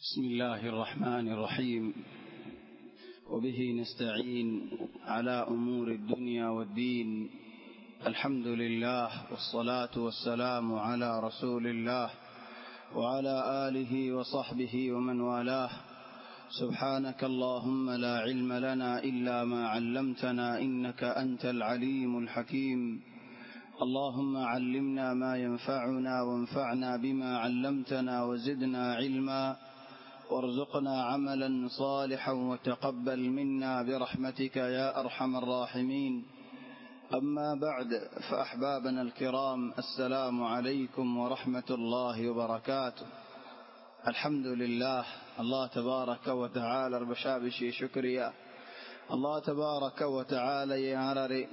بسم الله الرحمن الرحيم. وبه نستعين على أمور الدنيا والدين. الحمد لله والصلاة والسلام على رسول الله وعلى آله وصحبه ومن والاه. سبحانك اللهم لا علم لنا إلا ما علمتنا إنك أنت العليم الحكيم. اللهم علمنا ما ينفعنا وانفعنا بما علمتنا وزدنا علما. وارزقنا عملا صالحا وتقبل منا برحمتك يا أرحم الراحمين. أما بعد فأحبابنا الكرام السلام عليكم ورحمة الله وبركاته. الحمد لله. الله تبارك وتعالى بشابشي شكريا الله تبارك وتعالى يعرري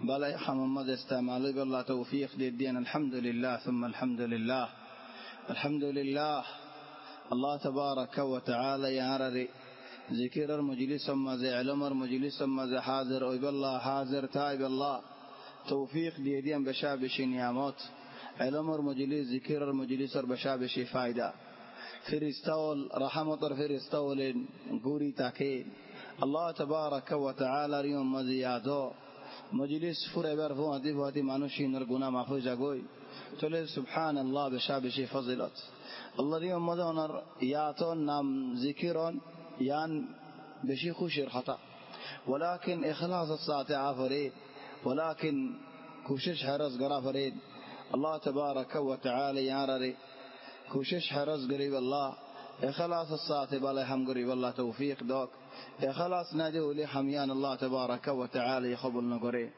بلا محمد استعمال بالله توفيق للدين. الحمد لله ثم الحمد لله. الحمد لله. الله تبارك وتعالى يهرري ذكر المجلس ما زي علم المجلس ما زي حاضر. ويب الله حاضر تايب الله. توفيق دي دي أم بشاب نعمات علم المجلس ذكر المجلس بشاب شي فايدة. فرستول رحمة فرستول غوري تاكي. الله تبارك وتعالى يوم مزيادو مجلس فربر فواتي فواتي مانوشي نرغونا محفوظة قوي تولي سبحان الله بشاب شي فضلات الله أمد أنر ياتون نام ذكرون يان بشي خشير حطا ولكن إخلاص الساعة فريد ولكن كوشش حرز غرافريد الله تبارك وتعالى يارري. كوشش حرز قريب الله. إخلاص الساعة بالهم قريب الله توفيق دوك. إخلاص نادي لي حميان الله تبارك وتعالى يخبلنا قريب.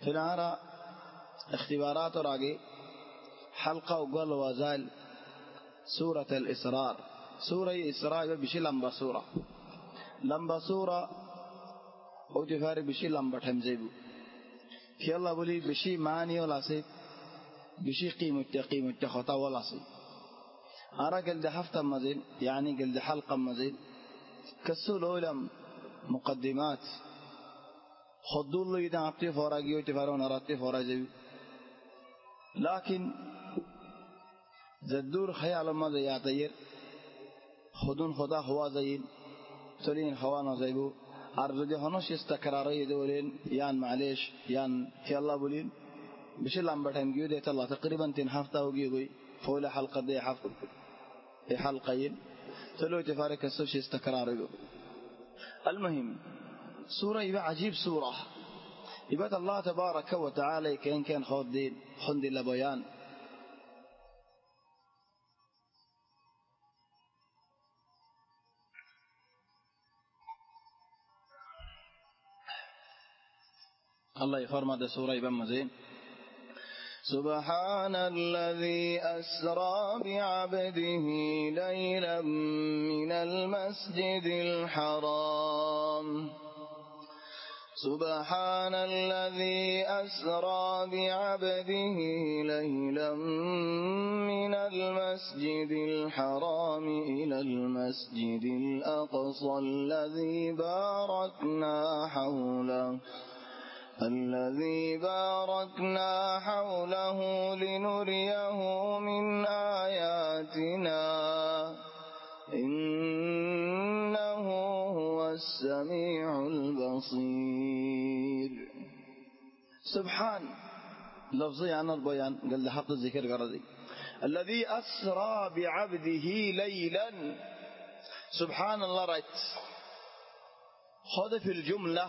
تنارا اختبارات راقي. آگے حلقہ وقل وزال سورة الإسرار. سورة إسراء بشي لمبا سورة. لمبا سورة أو تفاري بشي لمبا تمزيبو في الله بولي بشي معني ولا سيب بشي قيمة قيمة خطأ ولا صي أرى قلد حفظة مزين يعني قلد حلقة مزين كسول أولم مقدمات. خدوا الله إذا عبتي فوراقي وتفارون أراتي فوراجي لكن زدور خيال ماذا يا طير خدون خدا خوا زين. تولين خوانا زيبو أرزدي هنوش استكراري دولين. يان معليش. يان يلا بولين. بشي لامبتهم جيو ديت الله. تقريبا تين حفظة وجيوي فول حلقة دي حفظ حلقين. تلو تفارك السوش استكراري دو. المهم سورة يبقى عجيب سورة. يبات الله تبارك وتعالى كأن كان خود دين. خند لبيان. الله يفرما ده سورة يبقى مزين سبحان الذي أسرى بعبده ليلا من المسجد الحرام. سبحان الذي أسرى بعبده ليلا من المسجد الحرام إلى المسجد الأقصى الذي باركنا حوله. الذي باركنا حوله لنريه من آياتنا. إنه هو السميع البصير. سبحان. لفظي عن البيان. قال لي حط الذكر قردي الذي أسرى بعبده ليلا. سبحان الله رأيت خذ في الجملة.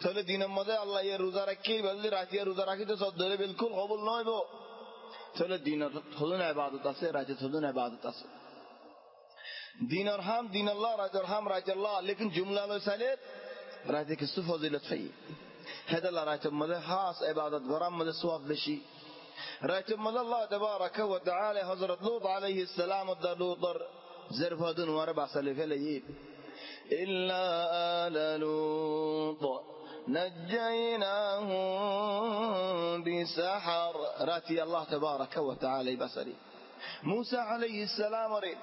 তাহলে দিনের মধ্যে আল্লাহ ইয়ে রোজা রাখি বললে রাতে রোজা রাখি তো সব ধরে বিলকুল কবুল নয় তাহলে দিনের হলুন আবাদত আছে রাতে হলুন আবাদত আছে দিনের হাম দিন আল্লাহ রাতের হাম রাত আল্লাহ লেকিন জুমলা লো সালেত রাতে কিছু ফজিলত ফাই হেদাল্লাহ রাতের মধ্যে হাস আবাদত গরম মধ্যে সোয়াব বেশি রাতের মধ্যে আল্লাহ তবারক ওয়া তাআলা হযরত লূত আলাইহিস সালাম দর লূতর زرفادون وارا باسل فلي إلا آل لوط نجيناهم بسحر. رأتي الله تبارك وتعالى بسري موسى عليه السلام ري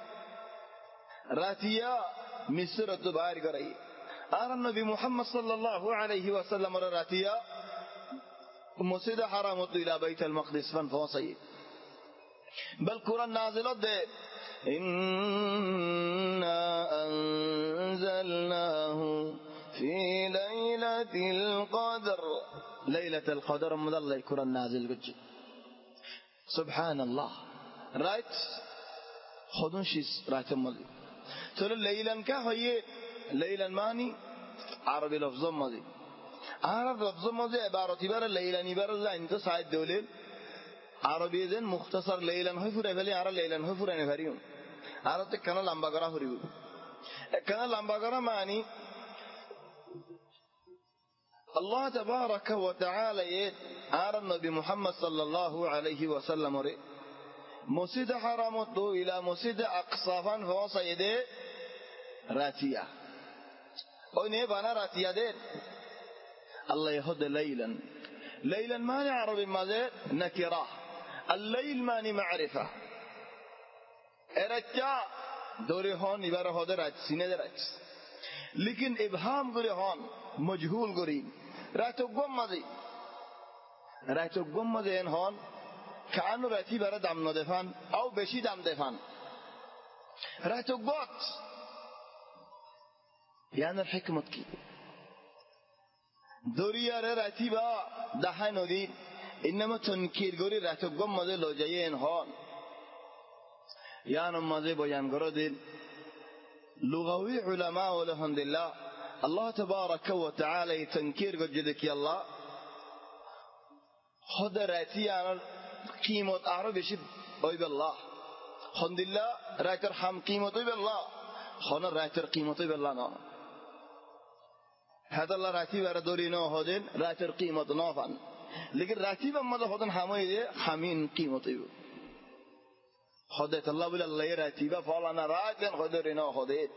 راتيا مصر تبارك ري أرى النبي محمد صلى الله عليه وسلم راتيا مسجد حرام إلى بيت المقدس فنفوصي بل قرآن نازل إنا أنزلناه في ليلة القدر. ليلة القدر مدل يكون نازل قج سبحان الله. رايت خدون شيء رايت مدل تقول ليلا كهي ليلا ماني عربي لفظ مدي عرب لفظ مدي عبارة بر ليلا نبر لا انت ساعد دولين عربي ذن مختصر ليلا هي فوري فلي عرب ليلا هي فوري نفريون. عرب تكنا لامبا غرا هريو كنا لامبا غرا ماني الله تبارك وتعالى إيه؟ آرن النبي محمد صلى الله عليه وسلم ري. مسجد حرام تو إلى مسجد أقصى فان هو سيد راتيا. وني بنا راتيا دين الله يهد ليلا. ليلا ما نعرف ما ذي نكرة. الليل ما معرفة. إرجع. دوري هون يبقى هذا راج سينة راج لكن إبهام غري هون. مجهول غريب رهتوگمازی رهتوگمازی این هان که کانو رهتی برای دم ندفن او بشی دم دفن گوت یعنی حکمت کی؟ دوریاره رهتی با دهه ندید اینما گم مزی لوجه این هان یعنی مازی با ینگرادی لغوی علماء الحمدلله الله تبارك وتعالى تنكير جدك يا الله خد رأتي أنا قيمة أعرف شب اي بالله. خند الله رات حم قيمة اي بالله. خن رات قيمة اي بالله نا هذا الله رأتي وردوري نا هدين رايتر قيمة نافن لكن رأتي بما ده هدين حمي حمين قيمة أيب خدت الله ولا الله رأتي بفعلنا رايتر خدري نا هدين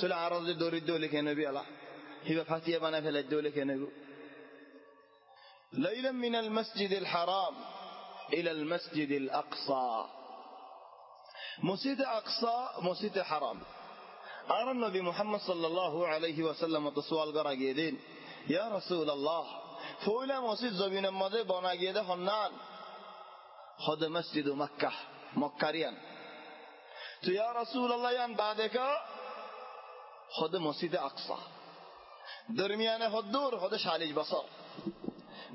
চলে عرض যে দরিদ্র লিখে الله. هي بفاتية بنا في ফেলে দিও ليلا من المسجد الحرام إلى المسجد الأقصى. مسجد أقصى مسجد حرام. أرى النبي محمد صلى الله عليه وسلم تسوال قرأ يا رسول الله فولا مسجد زبين مدى بنا جيدا هنان. خد مسجد مكة مكريا تو يا رسول الله يان بعدك হদ মসজিদে আকসা। দরমিয়ানে হদ্দুর হদে শালিশ বছর।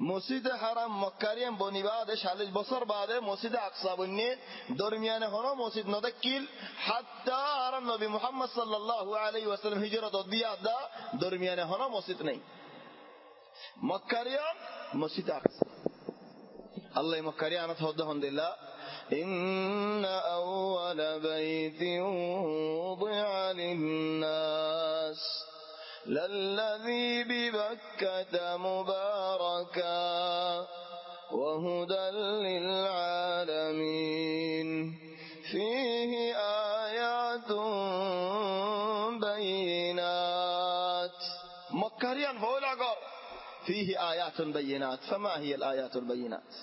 মসজিদে হারাম মক্কারিয়াম বনিবাদে শালিশ বছর বাদে মসজিদে আকসা বন্যে দরমিয়ানে হন মসজিদ নদে কিল হাত্তা আরাম নবী মুহাম্মদ সাল্লাল্লাহু আলাইহি ওয়াসাল্লাম হিজরত দিয়া আদা। দরমিয়ানে হন মসজিদ নেই। মক্কারিয়াম, মসজিদ আকসা। আল্লাহ মক্কারিয়ানত হদ্দ হন إن أول بيت وضع للناس للذي ببكة مباركا وهدى للعالمين. فيه آيات بينات. مكريان فولا قر فيه آيات بينات. فما هي الآيات البينات؟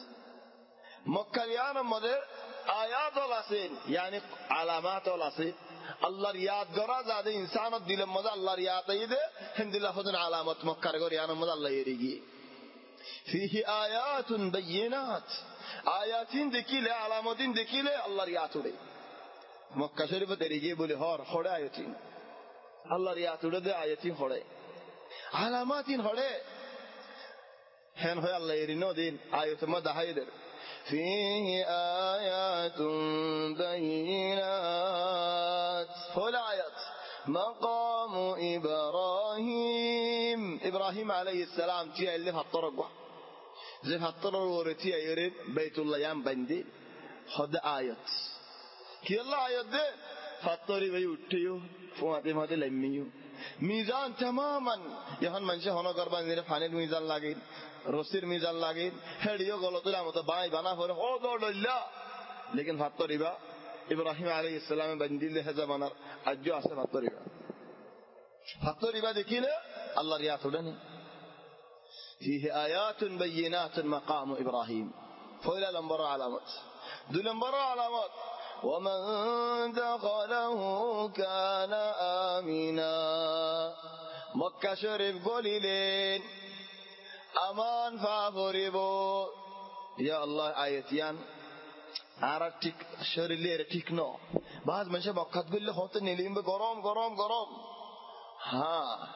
مكريان مدر আয়াতল আছে ইয়ানি আলামাতল আছে আল্লাহর ইয়াদ গড়া যাদের ইনসানত দিলে মজা, আল্লাহর ইয়াদ দে হিন্দুল্লাহ হোসেন আলামত মক্কার গড়ি আনো মজা, আল্লাহ এরি গিয়ে। ফিহি আয়াতুন বাইয়িনাত। আয়াতিন দেখিলে, আলামতিন দেখিলে আল্লাহর ইয়াদ উড়ে। মক্কা শরীফে দেরি গিয়ে বলে, হর, হড়ে আয়াতিন। আল্লাহর ইয়াদ উড়ে দে, আয়াতিন হড়ে। আলামাতিন হড়ে। হেন হয় আল্লাহ এরি নদিন আয়তমা দাহাইদের فيه آيات بينات. هل آيات مقام إبراهيم. إبراهيم عليه السلام تي اللي هالطرق زي هالطرق ورتيا يريد بيت الله يام بندي. خد آيات. كي الله آيات دي؟ هالطرق بيوتيو فواتي فواتي لميو. ميزان تماما. يهان منشه هنا قربان زي فانيل ميزان لاغين রসির মিজান লাগে হেডিও গলতুল মতো বাই বানা করে ও দৌড়ল্লা লেকিন ভাত্তরিবা ইব্রাহিম আলী ইসলামে বান্দিলে হেজা বানার আজ্য আছে ভাত্তরিবা فطور عبادة كلا الله رياض لنا فيه آيات بينات مقام إبراهيم فإلى لنبرا علامات دو لنبرا علامات ومن دخله كان آمنا مكة شريف قليلين আমান ফাভরিব আল্লাহ আয়াতিয়ান আর ঠিক শরীরের ঠিক ন। বাজ মানুষের বক্ষাত করলে হতে নিলিম্বে, গরম গরম গরম। হ্যাঁ।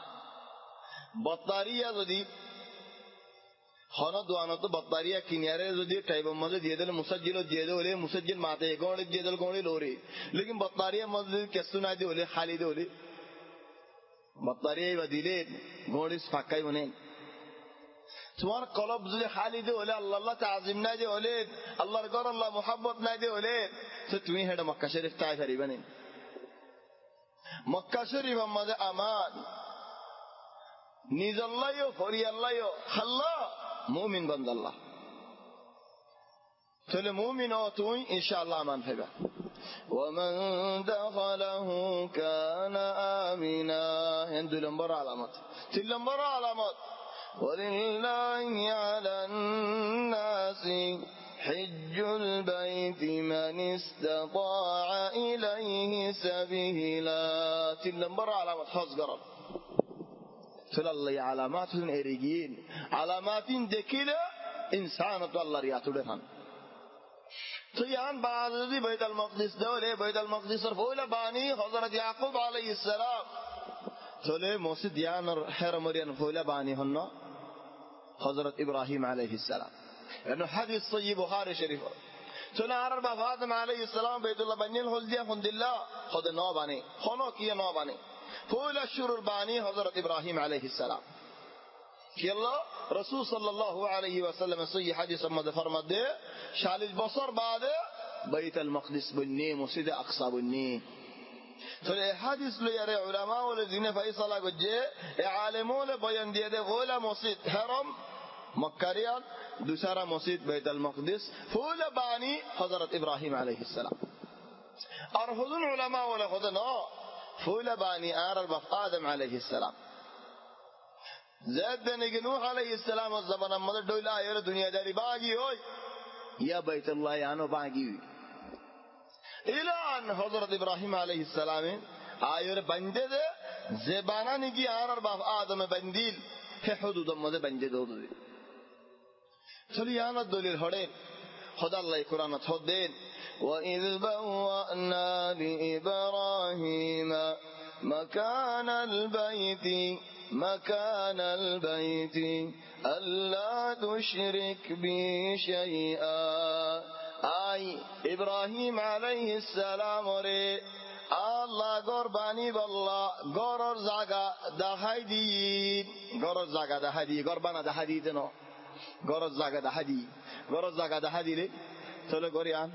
বতারিয়া যদি হন দোয়ানত বত্তারিয়া কিনিয়ারে যদি টাইবের মধ্যে দিয়ে দিলে মুসাজ্জিল দিয়ে দে হলে মুসাজ্জিল মাতে গড়ে, দিয়ে দিল গড়ে লোরে লেকিন মধ্যে কেসু খালি দে হলে। বত্তারিয়া দিলে গড়ে ফাঁকাই অনেক তোমার কলব যদি খালি দিয়ে হলে আল্লাহ আল্লাহ তাজিম না দিয়ে হলে আল্লাহর গর আল্লাহ মোহাম্মত না দিয়ে হলে তো তুমি হেটা মক্কা শরীফ তাই পারিবে না মক্কা শরীফ আমাদের আমান নিজ আল্লাহ ফরি আল্লাহ আল্লাহ মুমিন বন্দ আল্লাহ তাহলে মুমিন ও তুই ইনশাআল্লাহ আমান পাইবা ومن دخله كان آمنا هندو لنبر علامات تل لنبر علامات ولله على الناس حج البيت من استطاع إليه سبيلا تلنبر علامات حصقرا تلالي علامات إريجين علامات دكيلة إنسان الله رياتو لفن تيان بعد ذي بيت المقدس دولة بيت المقدس رفولة باني حضرت يعقوب عليه السلام. تولي موسى ديانر حير مريان خولة باني هنو حضرت إبراهيم عليه السلام۔ لأنه حديث صي بخاري شريف تولى عرب فاطمة عليه السلام بيت الله بنين هل ديان خند الله خد نوباني خنو كي نوباني خولة شرور باني حضرت إبراهيم عليه السلام۔ كي الله رسول صلى الله عليه وسلم صي حديث أما فرمت دي شالج بصر بعد بيت المقدس بني مسجد أقصى بني তোরে হাদিস লইয়ারে উলামা ওলে দিনে ফাইসালা গজ্জে এ আলেমোলে বয়ান দিয়ে দে গোলা মসজিদ হারাম মক্কারিয়ান দুসারা মসজিদ বাইতুল মকদিস ফুল বানি হযরত ইব্রাহিম আলাইহিস আর হুজুর উলামা ওলে কথা না ফুল বানি আর বাপ আদম আলাইহিস সালাম زيد بن نوح عليه السلام والزبن مدد دولا ير دنيا داري باغي هوي يا بيت الله يانو باغي ہوئی الان حضرت ابراہیم علیہ السلام. آیر بندے دے زبانا نگی آرر باف آدم بندیل ہے حدود مدد بندے دو دے چلی یانت دلیل ہڑین خدا اللہ قرآن تھود دین. وَإِذْ بَوَّأْنَا لِإِبْرَاهِيمَ مَكَانَ الْبَيْتِ مكان البيت ألا تشرك بي شيئا آی ابراهیم علیه السلام ری الله قربانی بالله قرر زاگا ده هدید قرر زاگا ده هدید قربانا ده هدید نو قرر زاگا ده هدید قرر زاگا ده هدید لی تلو قریان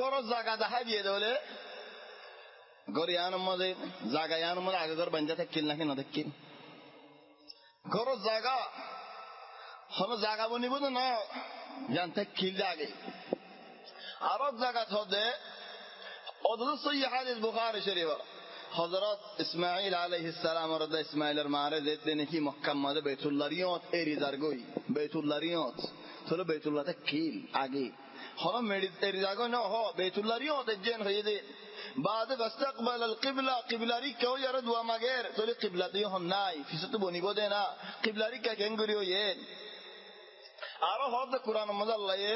গরজ জাগা দেখা দিয়ে দলে গর ইয়ানোর মধ্যে জাগা ইয়ানোর মধ্যে আগে গর বান্ধা থাকিল নাকি না থাকিল গরজ জাগা হলো জাগা বনিব না জান থাকিল আগে আর জাগা থদে অদল সই হাদিস বুখারী শরীফ হযরত ইসমাঈল আলাইহিস সালাম রদ ইসমাঈলের মারে যেতে নাকি মক্কা মধ্যে বাইতুল্লাহ রিয়ত এরিজার গই বাইতুল্লাহ রিয়ত চলো বাইতুল্লাহ কিল আগে حرم ارجاگو نو ہو بیت اللہ ری ہو تجین خیدے بعد استقبل القبلہ قبلہ ری کہو یار دعا مگر تو لی قبلہ دی ہم نائی فیصد بونی بو دینا قبلہ ری کا گنگری ہو یہ آرہ ہو تو قرآن مزا اللہ یہ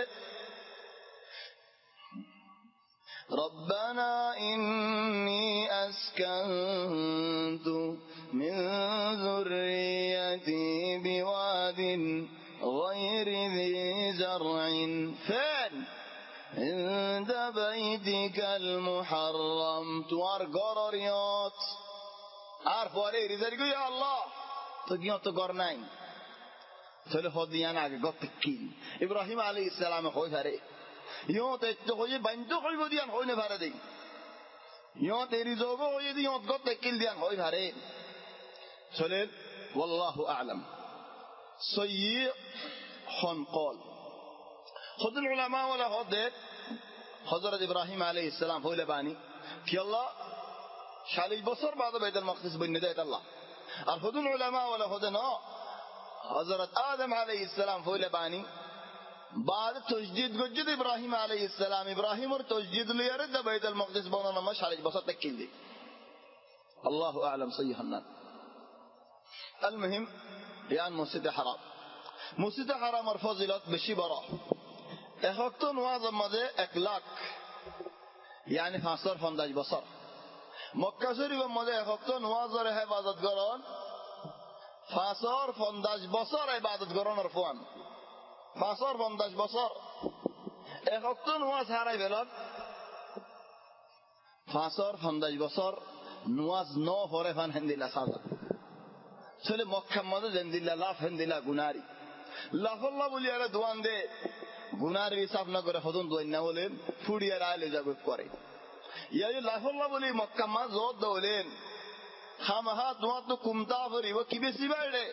ربنا إني أسكنت من ذريتي بواد غير ذي زرع فين عند بيتك المحرم. تو هر گاراریات هر پاره ریزاری گوی الله. تو گیان تو گار نین تل خودیان اگه گا تکین ابراهیم علیه السلام خوی فره یون تکتو خوی بندو خوی بودیان خوی نفره دی. یون تیری زوگو خوی دی یون گپ تکیل دیان خوی فره سلیل والله اعلم. سیع خنقال خود العلماء ولا خود دید؟ حضرت ابراهیم علیه السلام فول بانی في الله؟ شالیش بصر بعد بيت المقدس بین دید الله. ار خود العلماء ولا خود نه. حضرت آدم علیه السلام فول بانی بعد تجدید گجد ابراهیم علیه السلام. ابراهیم ور تجدید لیارد دا بیت المقدس بونا نما شالیش بصر تکیل دی. الله اعلم صيح النار المهم لأن يعني مسجد حرام. مسجد حرام ارفضلت بشي براه এসক্ত নোয়াজের মাঝে এক লাখ, ইয়ানি পাঁচশোর পঞ্চাশ বছর। মক্কা শরীফের মাঝে এসক্ত নোয়াজের হেফাজত করন পাঁচশোর পঞ্চাশ বছর ইবাদত করনের ফোন পাঁচশোর পঞ্চাশ বছর। এসক্ত নোয়াজ হারাই ফেলত পাঁচশোর পঞ্চাশ বছর নোয়াজ ন ফরে ফান হেন্দিলা সাজত ছেলে মক্কার মাঝে জেন্দিল্লা লাভ হেন্দিলা গুনারি। লাফল্লা বলি আরে দোয়ান দে। গুনার হিসাব না করে হদন না বলেন ফুড়িয়ার আয়লে যাবে করে ইয়াই লাফল্লা বলি, মক্কা মা জোর দৌলেন খামাহা তোমার তো কুমতা ভরিব, কি বেশি বাইরে?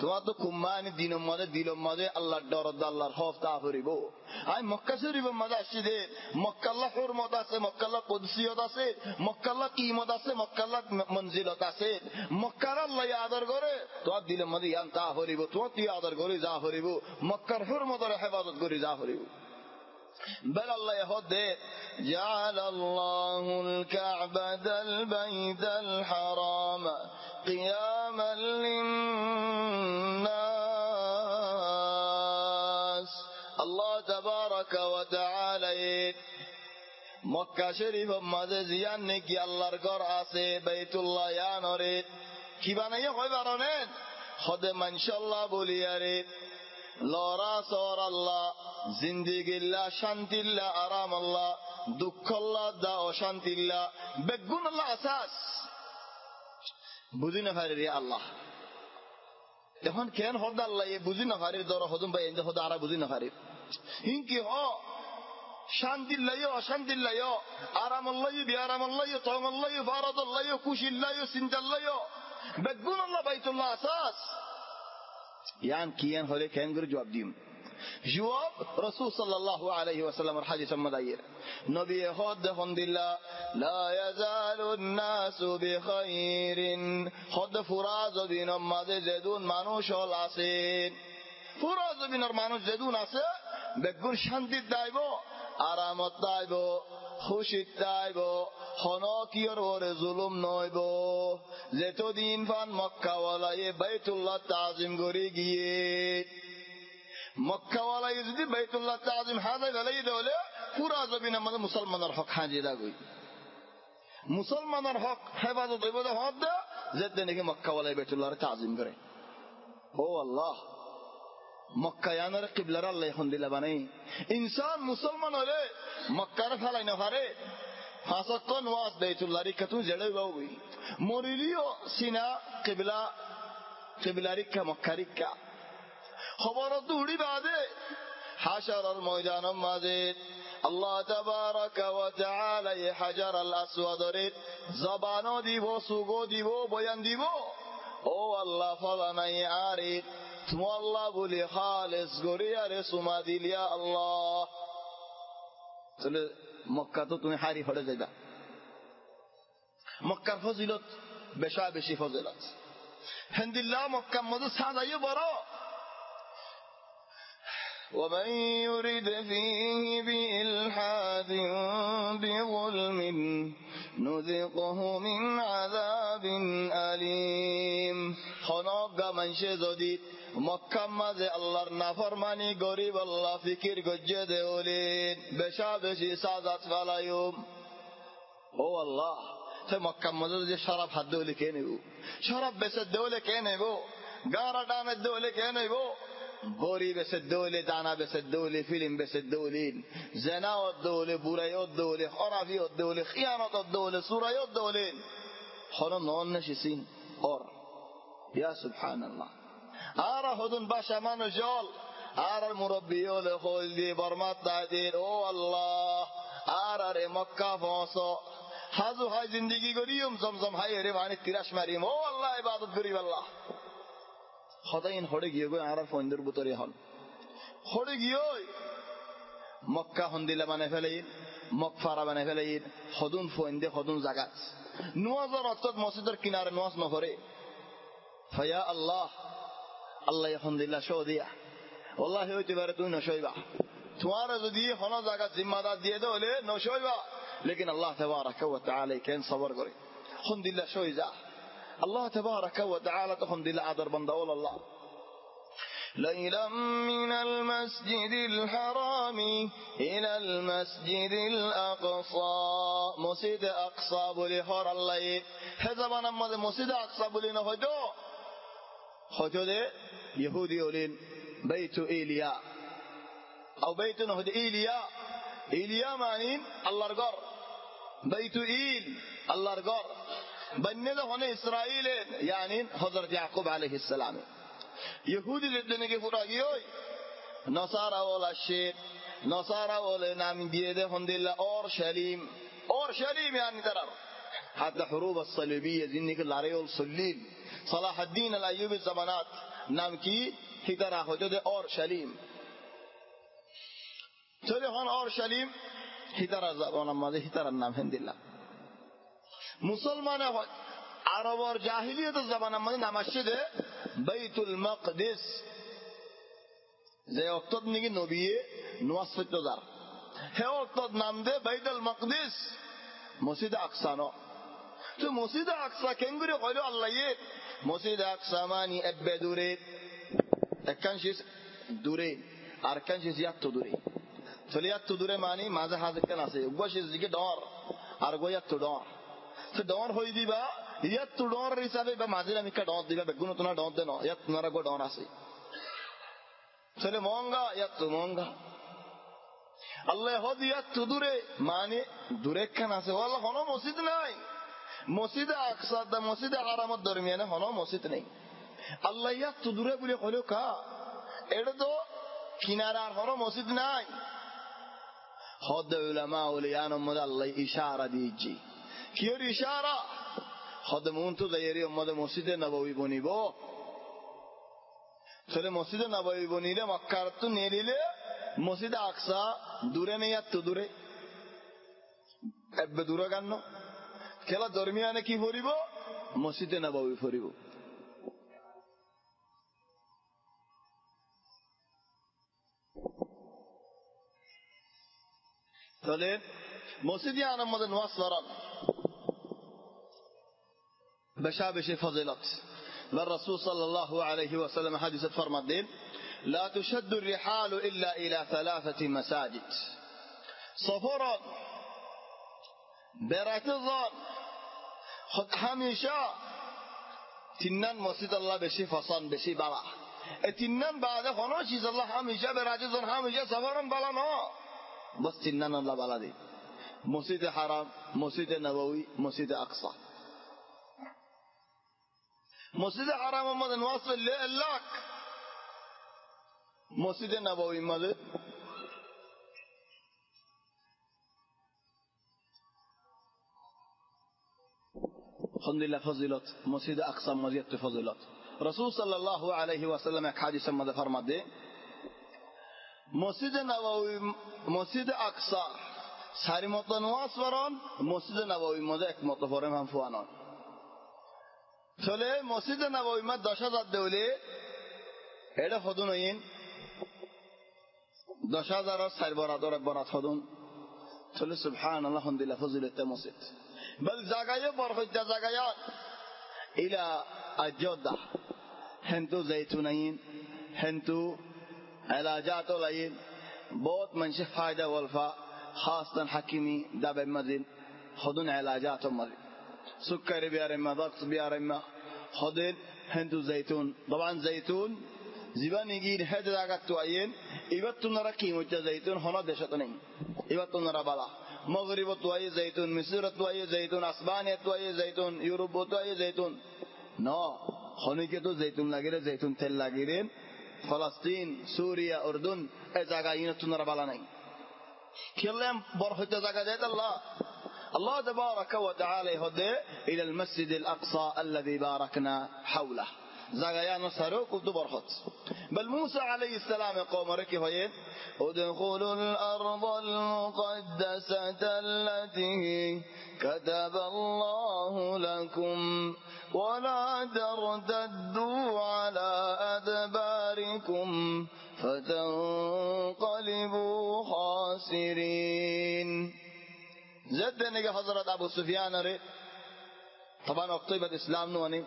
তোমার তো কুম্মানি দিনের মাঝে দিলের মাঝে আল্লাহর ডর আল্লাহর হফ তা ফরিব আমি মক্কা শরীফের মাঝে আসছি দে মক্কাল্লা হরমত আছে মক্কাল্লা কদসিয়ত আছে মক্কাল্লা কিমত আছে মক্কাল্লা মঞ্জিলত আছে মক্কার আল্লাহ আদর করে তোমার দিলের মাঝে ইয়ান তা ফরিব তোমার তুই আদর করে যা ফরিব মক্কার হরমতের হেফাজত করে যা ফরিব بل الله يهد جعل الله الكعبة البيت الحرام قياما للناس الله تبارك وتعالى মক্কা শরীফ মাঝে জিয়ান নাকি আল্লাহর ঘর আছে বেতুল্লাহ ইয়ানরে কি বানাইয়া হয় বারণেন হদে মানশাল্লাহ বলিয়ারে লরা সর আল্লাহ জিন্দিগিল্লা শান্তিল্লা আরাম আল্লাহ দুঃখল্লা দা অশান্তিল্লা বেগুন আল্লাহ আসাস বুঝি না পারে রে আল্লাহ। এখন কেন হদ আল্লাহ বুঝি না পারে দর হদম ভাই এনে হদ আরা বুঝি না পারে হিংকি হ? শান্তিল্লাইও অশান্তিল্লাইও আরামল্লাইও বিয়ারামল্লাইও তমল্লাইও বারদল্লাইও কুশিল্লাইও চিন্তাল্লাইও বেগুন আল্লাহ বাইতুল্লাহ আসাস। ইয়ান কিয়ান হলে কেন করে জবাব দিম? জবাব রসুল সাল্লাল্লাহু আলাইহি ওয়াসাল্লামের হাদিস সম্মদাইয়ের নবী হদ দেখুন দিল্লা হদ ফুরাজ বিন মাঝে যেদুন মানুষ হল আছেন ফুরাজ বিনর মানুষ যেদুন আছে, বেগুন শান্তি দাইব, আরামত দাইব খুশিত দাইব, হনকিয়র ওরে জুলুম নইব। যেতদিন ফান মক্কাওয়ালায়ে বাইতুল্লাহ তাজিম করে গিয়ে মক্কাওয়ালায় যদি বাইতুল্লাহ তাজিম হাজাই ফেলাই দেওয়ালে পুরা জমিন আমাদের মুসলমানের হক হাজিয়ে দাগুই মুসলমানের হক, হেফাজত হইব হক দে, যেতে নাকি মক্কাওয়ালায় বাইতুল্লাহ তাজিম করে। ও আল্লাহ মক্কায়ানের কিবলার আল্লাহ এখন দিলা বানাই। ইনসান মুসলমান হলে মক্কার ফেলাই না পারে। ফাঁসক্ত নোয়াজ বেতুল্লাহ রিক্ষা তুমি জেড়ে বাবুই মরিলিও সিনা, কিবলা কিবলা রিক্ষা মক্কা রিক্ষা খবর তো উড়ি বাদে হাসার ময়দান মাঝে আল্লাহ তাবারাক ওয়া তাআলা এই হাজার আল আসওয়াদরে জবানও দিব সুগো দিব, বয়ান দিব। ও আল্লাহ ফালানাই আরে তুমি আল্লাহ বলি খালেস গরি আরে সুমা দিলিয়া আল্লাহ। তাহলে মক্কা তো তুমি হারি হড়ে যাইবা। মক্কার ফজিলত বেশা বেশি ফজিলত। হেন্দিল্লাহ মক্কার মধ্যে সাজাইও বড়। ومن يرد فيه بإلحاد بظلم نذقه من عذاب أليم خنوغا منشه যদি মক্কার মাঝে আল্লাহর নাফরমানি গরিব আল্লাহ ফিকির গজ্জে দেওলেন বেশা বেশি সাজাত ফালায়ুম ও আল্লাহ সে মক্কার মাঝে যে শরাব হাত দেওলে কে নেব শরাব বেসে দেওলে কে নেব গারা ডানের দেওলে কে নেব بوري بسدولي دانا الدولة فيلم بس بسدولين زنا الدولة بوري الدولة خرافي الدولة خيانة الدولة صورة الدولة حنا نون نشيسين اور يا سبحان الله أرى هدن باشا منو جول أرى المربي لخول دي برمات دادين أو الله. أرى مكة فوسو حزو هاي زندگی قريم زمزم هاي رباني تراش مريم أو الله عبادت قريب الله সদায় হরে গিয়ে গৈ আঁৰ ফন্দৰ বুটৰে হল হরে গিয়ে মক্কা হন্দিলা বানাই ফেলাই মকফারা বানাই ফেলাই সদুন ফন্দে সদুন জাগাত। নোয়াজৰ অৰ্থত মছজিদৰ কিনাৰে নোৱাজ নকৰে ফয়া আল্লাহ আল্লাহ হন্দিল্লা সহ দিয়া। অল্লাহ হইতে পারে তুমি নসইবা। তোমার যদি হন জাগাত, জিম্মাদার দিয়ে দে হলে নসইবা। লেকিন আল্লাহ তেবারাকা ওয়া তাআলা কেন সবর করে? হন্দিল্লা সহ যা। الله تبارك وتعالى ta'ala الله dila adar banda الله. ليلا من المسجد الحرام إلى المسجد الأقصى. مسجد أقصى بولي هور الله. هذا ما نمد مسجد أقصى بولي نهجو خجو دي يهودي أولين. بيت إيليا. أو بيت نهج إيليا. إيليا معنين؟ الله رقر بيت إيل. الله رقر بنده هنه اسرائیل یعنی حضرت یعقوب علیه السلام. یهودی لدنه که فرا گیوی نصار اول الشیخ نصار اول نامی بیده هنده اللہ اورشلیم شلیم شلیم یعنی در حتى حروب الصلیبی زنی که لاری والسلیل صلاح الدین الایوب الزمانات. نام کی؟ که در احجد اور شلیم. تولی هن اور شلیم؟ که نام هنده মুসলমান আরবর জাহিলিয়ত জবানার মাঝে নাম আসছে বাইতুল মকদিস। যে অক্তত নাকি নবিয়ে নোয়াজ হে অক্তত নাম দে বাইতুল মকদিস। মসজিদ আকসানো তো মসজিদ আকসা কেঙ্গুরি কইল আল্লাহ মসজিদ আকসা মানি এব্বে দূরে। একখান শেষ দূরে, আর কান শেষ ইয়াত্ত দূরে। চলে যাচ্ছ দূরে মানি মাঝে হাজ কেন আছে। শেষ দিকে ডর, আর গো যাচ্ছ ডর। ডর হই দিবা ইয়াত তো ডর হিসাবে বা মাঝে আমি ডর দিবা বেগুন তোমার ডর দেন ইয়াত তোমার গো ডর আছে ছেলে মহঙ্গা ইয়াত তো মহঙ্গা আল্লাহ হদ ইয়াত তো দূরে মানে দূরে খান আছে আল্লাহ হনো মসজিদ নাই মসজিদ আকসাদ মসজিদ আরামত মসজিদ নেই আল্লাহ ইয়াত তো দূরে বলে কইলো কা এটা তো কিনারার হনো মসজিদ নাই হদ উলামা উলিয়ান উম্মদ আল্লাহ ইশারা দিয়েছি কিয়র ইশারা হদ মুন্তু দাইরি উম্মদ মসজিদে নববী বনিব চলে মসজিদে নববী বনিলে মক্কার তো নেলিলে মসজিদ আকসা দূরে নেই আর তো দূরে এবে দূরে গান্ন খেলা দরমিয়ানে কি ফরিব মসজিদে নববী ফরিব তাহলে মসজিদে আনার মধ্যে নোয়াজ بشابش فضلت من رسول صلى الله عليه وسلم حديث فرم الدين لا تشد الرحال إلا إلى ثلاثة مساجد. صفورا بركضا خد حميشا تنان مسجد الله بشي فصان بشي بلا. تنان بعد خنوشيز الله حميشا بركضا حميشا صفورا بلا نو بس تنان الله بلا دي مسجد حرام مسجد نبوي مسجد أقصى مسجد حرام مدن واصل لك مسجد نبوي مدن الحمدلله فضيلت مسجد أقصى مزيد فضيلت رسول صلى الله عليه وسلم এক হাদিসের মধ্যে ফরমাতে মসজিদে নববী মসজিদে আকসা সারি মতো নোয়াজ পড়ন মসজিদে নববী মধ্যে এক মতো পরে মাম ফুয়ানন চলে মসজিদে নববী মা দশ হাজার দেউলে এটা হদুন হইন দশ হাজার চার বরাত এক বরাত হদুন চলে সুবহান আল্লাহ হন্দিল্লা ফজিলতে মসজিদ বল জাগায় বরহত্যা জাগায় ইলা আজদা হেন্তু জৈতুনাইন হেন্তু علاجات العين بوت من شف فايدة والفا خاصة حكيمي داب المدين خدون علاجات المدين سكر بيارما ضغط بيارما خضر هندو زيتون طبعا زيتون زباني جين هذا دعات توين إبتو نرى كيمو زيتون هنا دشتنين إبتو نرى بلا مغرب توي زيتون مصر توي زيتون أسبانيا توي زيتون يوروب توي زيتون نو خنيكه تو زيتون لغيره زيتون تل لغيره فلسطين سوريا أردن أزاغا ينتو نرى بلا نين كلهم برهت أزاغا زيت الله الله تبارك وتعالى هدى إلى المسجد الأقصى الذي باركنا حوله. زغيان سرو كنت برخط. بل موسى عليه السلام قوم ركي هين ادخلوا الأرض المقدسة التي كتب الله لكم ولا ترتدوا على أدباركم فتنقلبوا خاسرين. زد نگه حضرت ابو سفیان ره طبعا اقتبت اسلام نوانی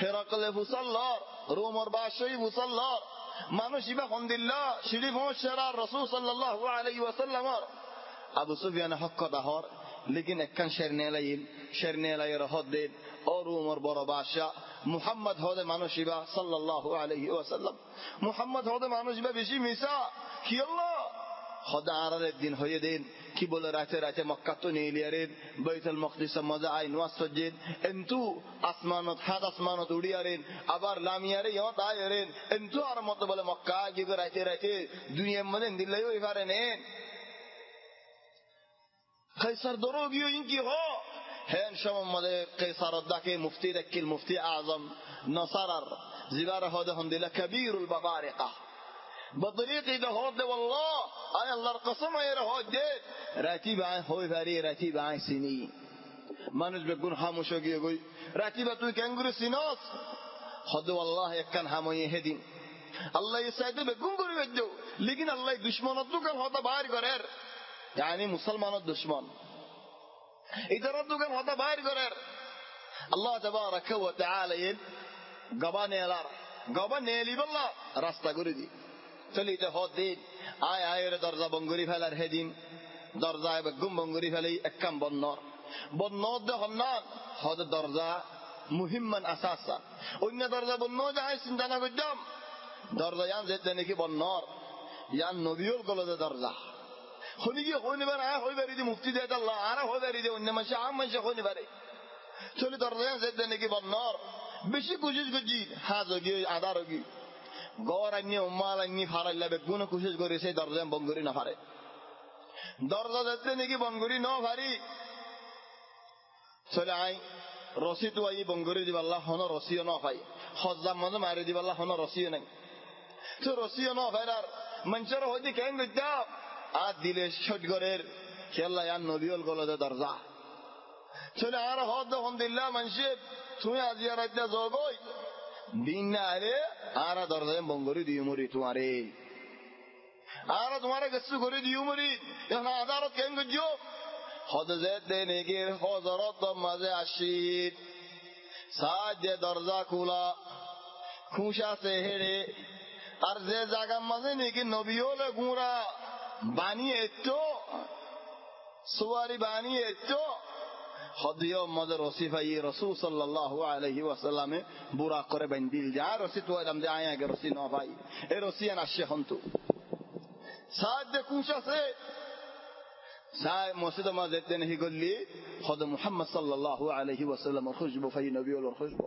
হেরাকলে ফুসাল্লার রোমর বাদশাহী ফুসাল্লার মানুষ ইবা হন্দিল্লা শরীফ শেরার রসুল সাল্লাল্লাহু আলাইহি ওয়াসাল্লামর আবু সুফিয়ান হক দাহর লেকিন একখান শের নেলাইল শের নেলাইয়ের হদ্দিন ও রোমর বড় বাদশাহ মুহাম্মদ হদে মানুষ ইবা সাল্লাল্লাহু আলাইহি ওয়াসাল্লাম মুহাম্মদ হদে মানুষ ইবা বেশি মিসা কি আল্লাহ خدا عرر الدين هو يدين كيبول راته راته مكة توني ليرين بيت المقدس مزا عين واسجد انتو اسمانات حد اسمانات وديارين ابار لامياري يوم تايرين انتو ارمت بلا مكة جيب راته راته دنيا منن دليو يفارنين قيصر دروغيو ينكي هو هين شما مده قيصر الدكي مفتي دكي المفتي اعظم نصرر زبار هدهم دل كبير الببارقه بطريقي ده هود والله انا الله القسم يرى هود راتب عن هوي فاري راتب عن سني মানুষ বেগুন হামুশ গিয়ে গই রাতিবা তুই ক্যাঙ্গুরি সিনস হদ والله একখান হামই হেদিন আল্লাহ ইসাইতে বেগুন করি বেজো লেকিন আল্লাহ দুশ্মনত দুকান হতা বাইর করের يعني মুসলমানের দুশ্মন ইদারত দুকান হতা বাইর করের আল্লাহ তাবারাক ওয়া তাআলা গবা নেলার গবা নেলি বল্লা রাস্তা করে দি চলিতে হদ দিন আয় আয়ের দরজা বঙ্গুরি ফেলার হেদিন দরজায় বেগুম বঙ্গুরি ফেলেই একখান বন্নর। বন্নর দে হন্নান হদ দরজা মুহিম্মান আসাসা। অন্য দরজা বন্য যায়, চিন্তা না করতাম দরজা ইয়ান যেতে নাকি বন্নর। ইয়ান নবীর গলদে দরজা। হনি কি হইনি পারে আয় হই পারি মুক্তি দেয় আল্লাহ আর হই পারি অন্য মানুষ আম হইনি পারে চলি দরজা যেতে নাকি বন্নর। বেশি কুচিস করছি হা যোগী আদা রোগী গড় আনি উম্মাল আনি ফারাইলা বেগুন কুচিস করে, সেই দরজা বন করি না পারে দরজা যেতে নাকি বন করি ন পারি চলে আই রসি তো আই বন করে দিবাল্লা হন রসিও ন পাই হজাম মনে মারি দিবাল্লা হন রসিও নাই। তো রসিও ন পাই আর মানুষের হইতে কেন দিতাম আর দিলে ছট গরের খেলা আর নদীল গলদে দরজা। চলে আর হদ হন দিল্লা মানুষের তুমি আজি আর জগই। দিন না আরে আর দরজায় বঙ্গরি দিও মরি তোমারে আর তোমারে গেছু করে দিও মরি আদারত কেন গজ্জো হদজের দেনিগির হজরত মাঝে আসিত সাহায্যে দরজা খোলা খুশা সে হেড়ে আর যে জায়গার মাঝে নাকি নবীলে গুঁড়া hadiyo mada rosifai rasul sallallahu alaihi wasallame bura kore bendil ja rosi tu adam de aya ge rosi no bhai e rosi an ashe hontu saad de kuncha se সাহেব মসজিদে মা দেখতে নাকি গল্লি হদ মুহাম্মদ সাল্লাল্লাহু আলাইহি ওয়াসাল্লাম খুশবু ফাই নবী ওর খুশবু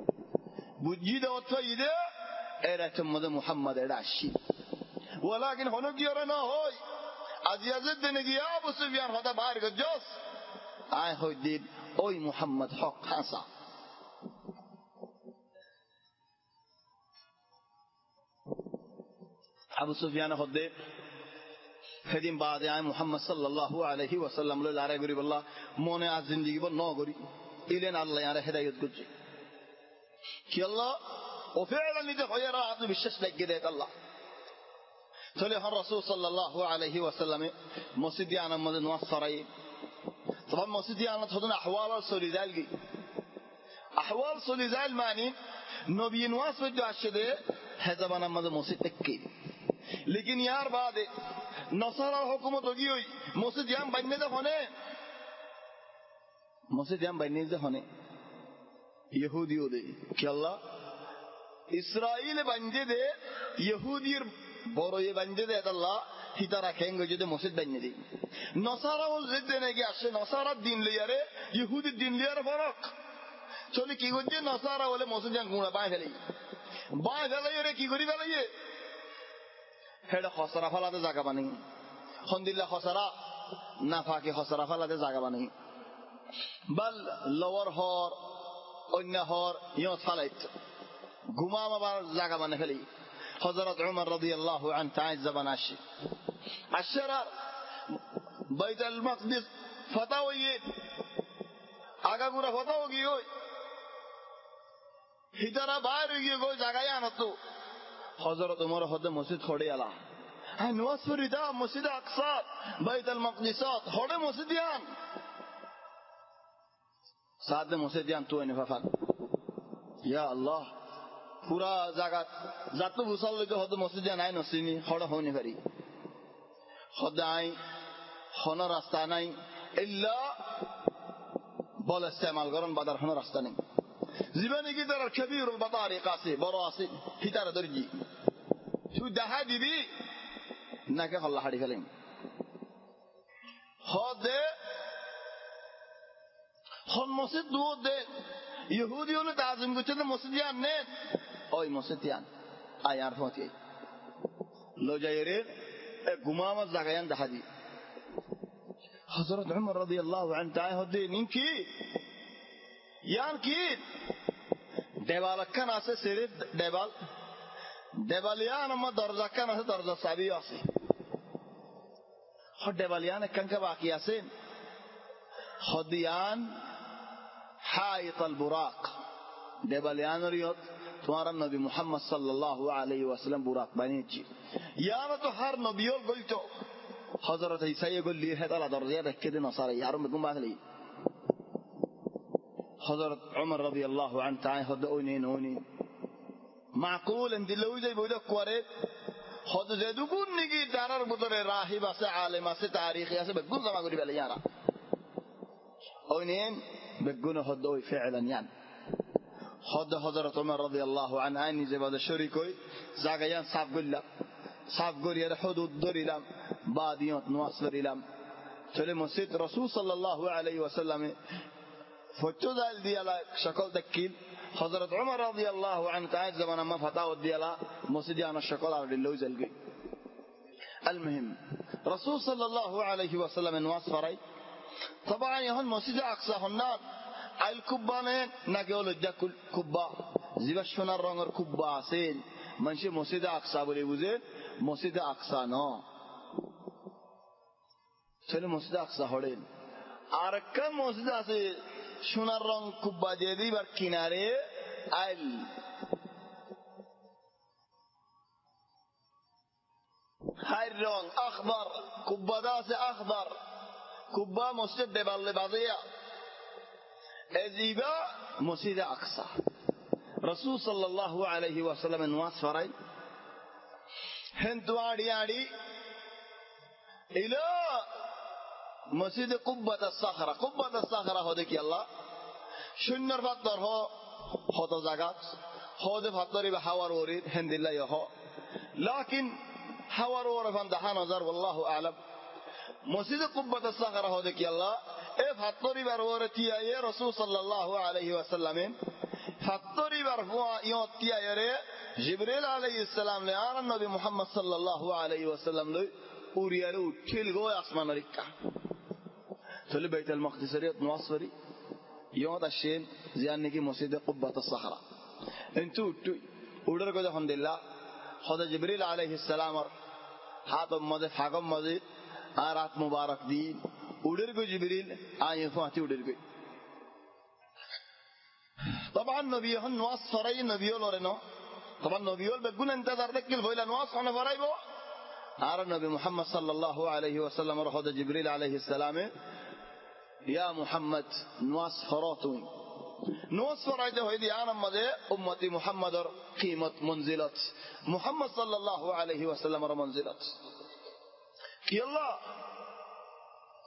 বুঝি দে অত ইদে এরা চমদে মুহাম্মদ এরা আসি ওয়ালাকিন হনো কি ওরা না হই আজি আজের দিনে গিয়া আবু সুফিয়ান হদা বাইর গজস আয় হই দিন ওই মুহাম্মদ হক হাসা আবু সুফিয়ান হদে সেদিন বাদে আয় মুহাম্মদ সাল্লাল্লাহু আলাইহি ওয়াসাল্লাম লই লারে করি বললা মনে আজ জিন্দিগি বল ন করি ইলেন আল্লাহ আরে হেদায়েত করছে কি আল্লাহ ও ফেরা নিতে হয়ে রা আত্মবিশ্বাস লাগিয়ে দেয় আল্লাহ চলে হন রসুল সাল্লাল্লাহু আলাইহি ওয়াসাল্লামে মসজিদে আনার মধ্যে নোয়াজ সরাই طبعا sidii aan la todona axwaal solidaalgi axwaal solidaal maani nobyin waasba jaashadee hezabanamada mose ekkeyd lekin yaar baade nasarar hukumat ogiyoy mose diyan bannede hone mose diyan bannede hone yahudiyode ki allah israil banjede yahudiyir ইহুদিও দে কি আল্লাহ ইসরাইল বাঞ্জে দে ইহুদির বড় এ বাঞ্জে দে আল্লাহ হিতারা খেঙ্গ যদি মসজিদ বানিয়ে দিই। নসারা ও যেতে নাকি আসে, নসারার দিন লিয়ারে ইহুদির দিন লিয়ারে ফরক। কি করছে? নসারা বলে মসজিদ যান গুঁড়া, বাঁয় ফেলাই। বাঁয় ফেলাই রে কি করি ফেলাই হেডে খসরা ফেলাতে জায়গা বানি হন্দিল্লা খসরা না ফাঁকে খসরা ফেলাতে জায়গা বানি বাল, লওয়ার হর, অন্য হর ইয়ত ফালাইত ঘুমাম আবার জাগা মানে ফেলি হজরত উমর রদি আল্লাহ জবান আসি। আশার বাইতুল মাকদিস ফতাও ইয়ে আগাগুড়া ফতাও গিয়ে ওই হিতারা বাইরে গিয়ে গই জাগায় আনতো। হজরত উমর হদে মসজিদ খড়ে আলা। হ্যাঁ নওয়াজ ফরিদা মসজিদ আকসার বাইতুল মাকদিসাত, হড়ে মসজিদ ইয়ান সাদে মসজিদ ইয়ান তো এনে ফাফান ইয়া আল্লাহ পুরা জাগাত লইকে হদে মসজিদ ইয়ান আই নসিনি হড়ে হইনি পারি হদে হন রাস্তা নাই, ইল্লা বল ইস্তেমাল করন বাদার হন রাস্তা নেই। জীবনে কি তার কবির বাতারিক আছে বড় আছে হিতার দর্জি তুই দেখা দিবি, নাকে হল্লা হাড়ি ফেলেন হদে হন মসজিদ দু। দে ইহুদি হলে তাজিম করছে মসজিদ ইয়ান ওই মসজিদ আই আর ফতি লো যাইরে গুমামত জাগায়ান দেখা দি। হযরত উমর রাদিয়াল্লাহু আনহু তাই হদে নিকি ইয়ান কি? দেওয়াল একখান আছে সিঁড়ির দেওয়াল, দেওয়ালিয়ান আমার দরজা একখান আছে দরজা চাবি আছে দেওয়ালিয়ান একখানকে বাকি আছে হদিয়ান হাইতাল বুরাক দেওয়ালিয়ানের ইয়ত তোমার নবী মুহাম্মদ সাল্লাল্লাহু আলাইহি ওয়াসাল্লাম বুরাক বানিয়েছি ইয়ান তো হার নবীও গলতো হযরত ঈসা গল্লি হেতালা দরজা দেখে দিন সারা ইয়ার মগুম বাহলি حضرت عمر رضي الله عنه تعالى هذا أونين أونين معقول ان دلوي زي بودا كوارد هذا زي دكون نيجي دارر بدر راهب اسه عالم اسه تاريخي اسه بقول زما غري بلا يارا أونين بقول هذا أوي فعلا يعني هذا حضرت عمر رضي الله عنه اني زي بودا شريكوي زاغيان صاف قلا صاف قري حدود دريلام بعديات نواس دريلام চলে মসজিদ রসুল সাল্লাহ আলাই ওয়াসাল্লামে ফচ্চোদাল দিয়ালা সকল দেখিল হজরত উমর রাদিয়াল্লাহু আনহু তাই জামানা মা ফাতাও দিয়ালা মসজিদে আনা সকল আর দিল্লু জলগি المهم رسول صلى الله عليه وسلم نواز فراي طبعا يهون مسجد اقصى هنان আইল কুব্বা নে নাকি হলো জাকুল কুব্বা জিবা সোনার রঙের কুব্বা আছেন মানুষে মসজিদে আকসা বলে বুঝে মসজিদে আকসা ন ছেলে মসজিদে আকসা হড়েন আর একটা মসজিদ আছে সোনার রং কুব্বা দিয়ে দিবার কিনারে আইল হাইর রং আখবার কুব্বাদা আছে আখবার কুব্বা মসজিদ দেবাল্লে বাজিয়া أذيبا مسيد أقصى. رسول صلى الله عليه وسلم نواس فرأي. هندو آدي يعني آدي إلى مسيد قبة الصخرة. قبة الصخرة هو ديكي الله. شنر فتر هو؟ هو تزاقات هو دي فطر يبا حوار وريد هند الله يهو. لكن حوار ورفان دحان وزار والله أعلم. مسيد قبة الصخرة هو ديكي الله. إذ هتضرب رورتي يا رسول صلى الله عليه وسلم۔ فاضطرب رفوع يوتي يا جبريل عليه السلام لأرى النبي محمد صلى الله عليه وسلم لي أوريالو تلقوا يا أسمان ركا تولي بيت المقدس ريت نواصفري يوم الشين زيانك مسجد قبة الصحراء انتو ودركو الحمد لله خدا جبريل عليه السلام حاتم مضي حاكم مضي آرات مبارك دين ودرقوا جبريل آية فاتي ودرقوا طبعا نبي نواس فراي نبيول ورنو طبعا نبيول بقول انتظر لك هن واسحن فرايبو عرى النبي محمد صلى الله عليه وسلم رخد جبريل عليه السلام يا محمد نواس فراتون نواس فرايده هيدي عالم مدى أمتي محمد قيمة منزلت محمد صلى الله عليه وسلم منزلت يلا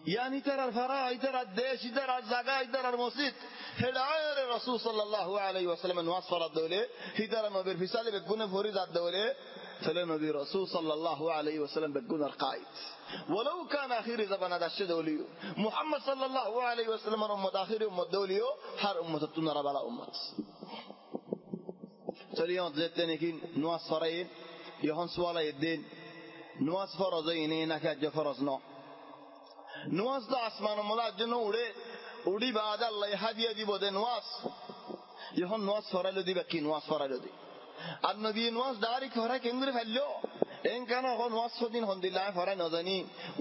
يعني ترى الفراء ترى الديش ترى الزقاء ترى المسجد هداير الرسول صلى الله عليه وسلم نواصفر الدولة هي ترى ما بالفسال بتكون فريد الدولة فلنبي رسول صلى الله عليه وسلم بتكون القائد ولو كان آخر زبان هذا الشدولي محمد صلى الله عليه وسلم أمة آخر أمة دولي هر أمة تنرى بلا أمة تليون زيتين كين نواس فرين يهون سوالا يدين نواس فرزين نكاد فرزنا نواس دا اسمان ملا جنو উড়ে উড়ি বাদ আল্লাহ হাদিয়া দিব দে নোয়াজ যখন নোয়াজ ফরাইলো দিবে কি নোয়াজ ফরাইলো দি আর নবী নোয়াজ দাঁড়ি ফরাই কেন্দ্রে ফেললো এন কেন এখন নোয়াজ সদিন হন দিল্লাহ ফরাই নজানি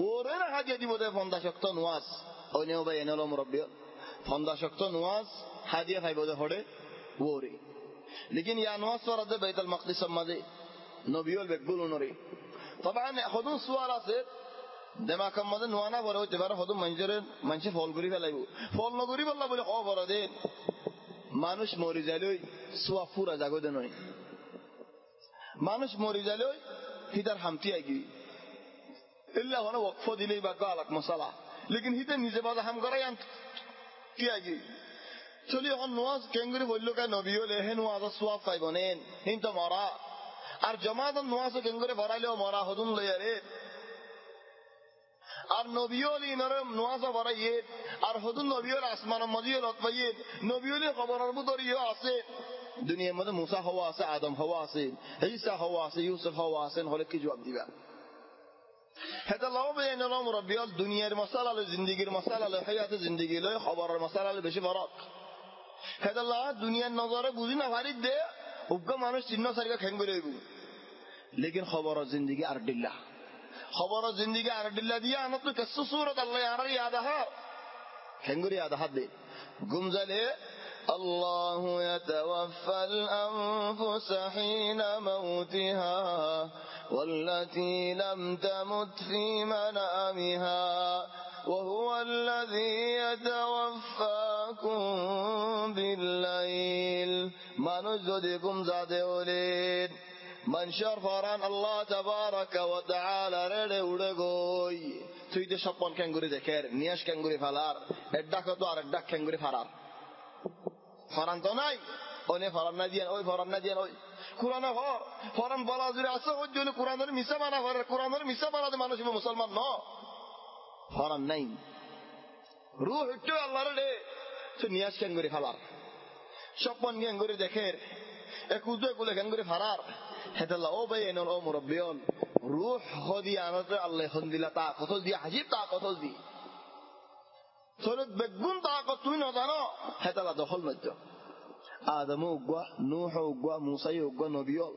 ওরে না হাদিয়া দিব দে ফন্দা শক্ত নোয়াজ অনেও ভাই এনেল মুরব্বী ফন্দা শক্ত নোয়াজ হাদিয়া খাইব দে হরে ওরে লেকিন ইয়া নোয়াজ ফরা দে বেতাল মকদিস মাঝে নবীল বেগুল নরে طبعا হদুন সুয়াল মানুষে মরি সোয়া নয়। মানুষ মরি হিতার হামতি ওয়াকফ দিলেই বা গালাক মশালা। লেকিন হিতে নিজে বাজা হাম করাই আন কি আইগি চলি এখন নোয়াজ কেঙ্গুরি বলল কে নবী হলে, হে নোয়াজ সোয়াব পাইব নেন, হিন তো মরা। আর জমাত নোয়াজ কেঙ্গুরি ভরাইলেও মরা হদুন লইয়ারে আর নবীলি নরে নোয়াজা বাড়াইয়ে আর হদুন নবীর আসমান মজিয়ে লত পাইয়ে নবীলি খবরের আছে। দুনিয়ার মধ্যে মুসা হওয়া আছে, আদম হওয়া আছে, ঈসা হওয়া আছে, ইউসুফ হওয়া আছে হলে কি জবাব দিবা? হেতা লাভ বেন লম রবিয়াল দুনিয়ার মশালা লো জিন্দিগির মশালা লো হায়াতে জিন্দিগি লো খবরের মশালা লো বেশি ফরক। হেতা লা, দুনিয়ার নজরে বুঝি না ভারি দে, উগ্র মানুষ চিহ্ন সারিকা খেং করে লেকিন খবরের জিন্দিগি আর ডিল্লা خبر زندگی اردلا دیا أنا تو کسو صورت اللہ یارا یاد ہے؟ کھنگری یاد ہے گمزلے الله يتوفى الأنفس حين موتها والتي لم تمت في منامها وهو الذي يتوفاكم بالليل ما نجدكم زاد ولين মানুষের ফরান আল্লাহ উড়ে গই তুই তো সপন ক্যাঙ্গুরি দেখের, নিয়াস ক্যাঙ্গুরি ফালার, এর ডাক তো আর ডাক ক্যাঙ্গুরি ফারার। ফরান তো নাই ওনে ফরান না দিয়ে ওই ফরান না। দিয়ে ওই কোরআনে হর দেখের একুজো একুলে ক্যাঙ্গুরি ফারার। হেতাল্লা ও ভাই এনল ও মুরব্বিয়ন রুহ হদি আনতে আল্লাহ হন্দিলা তা কতল দি হাজিব তা দি। বেগুন তা দখল নুহ নবিয়ল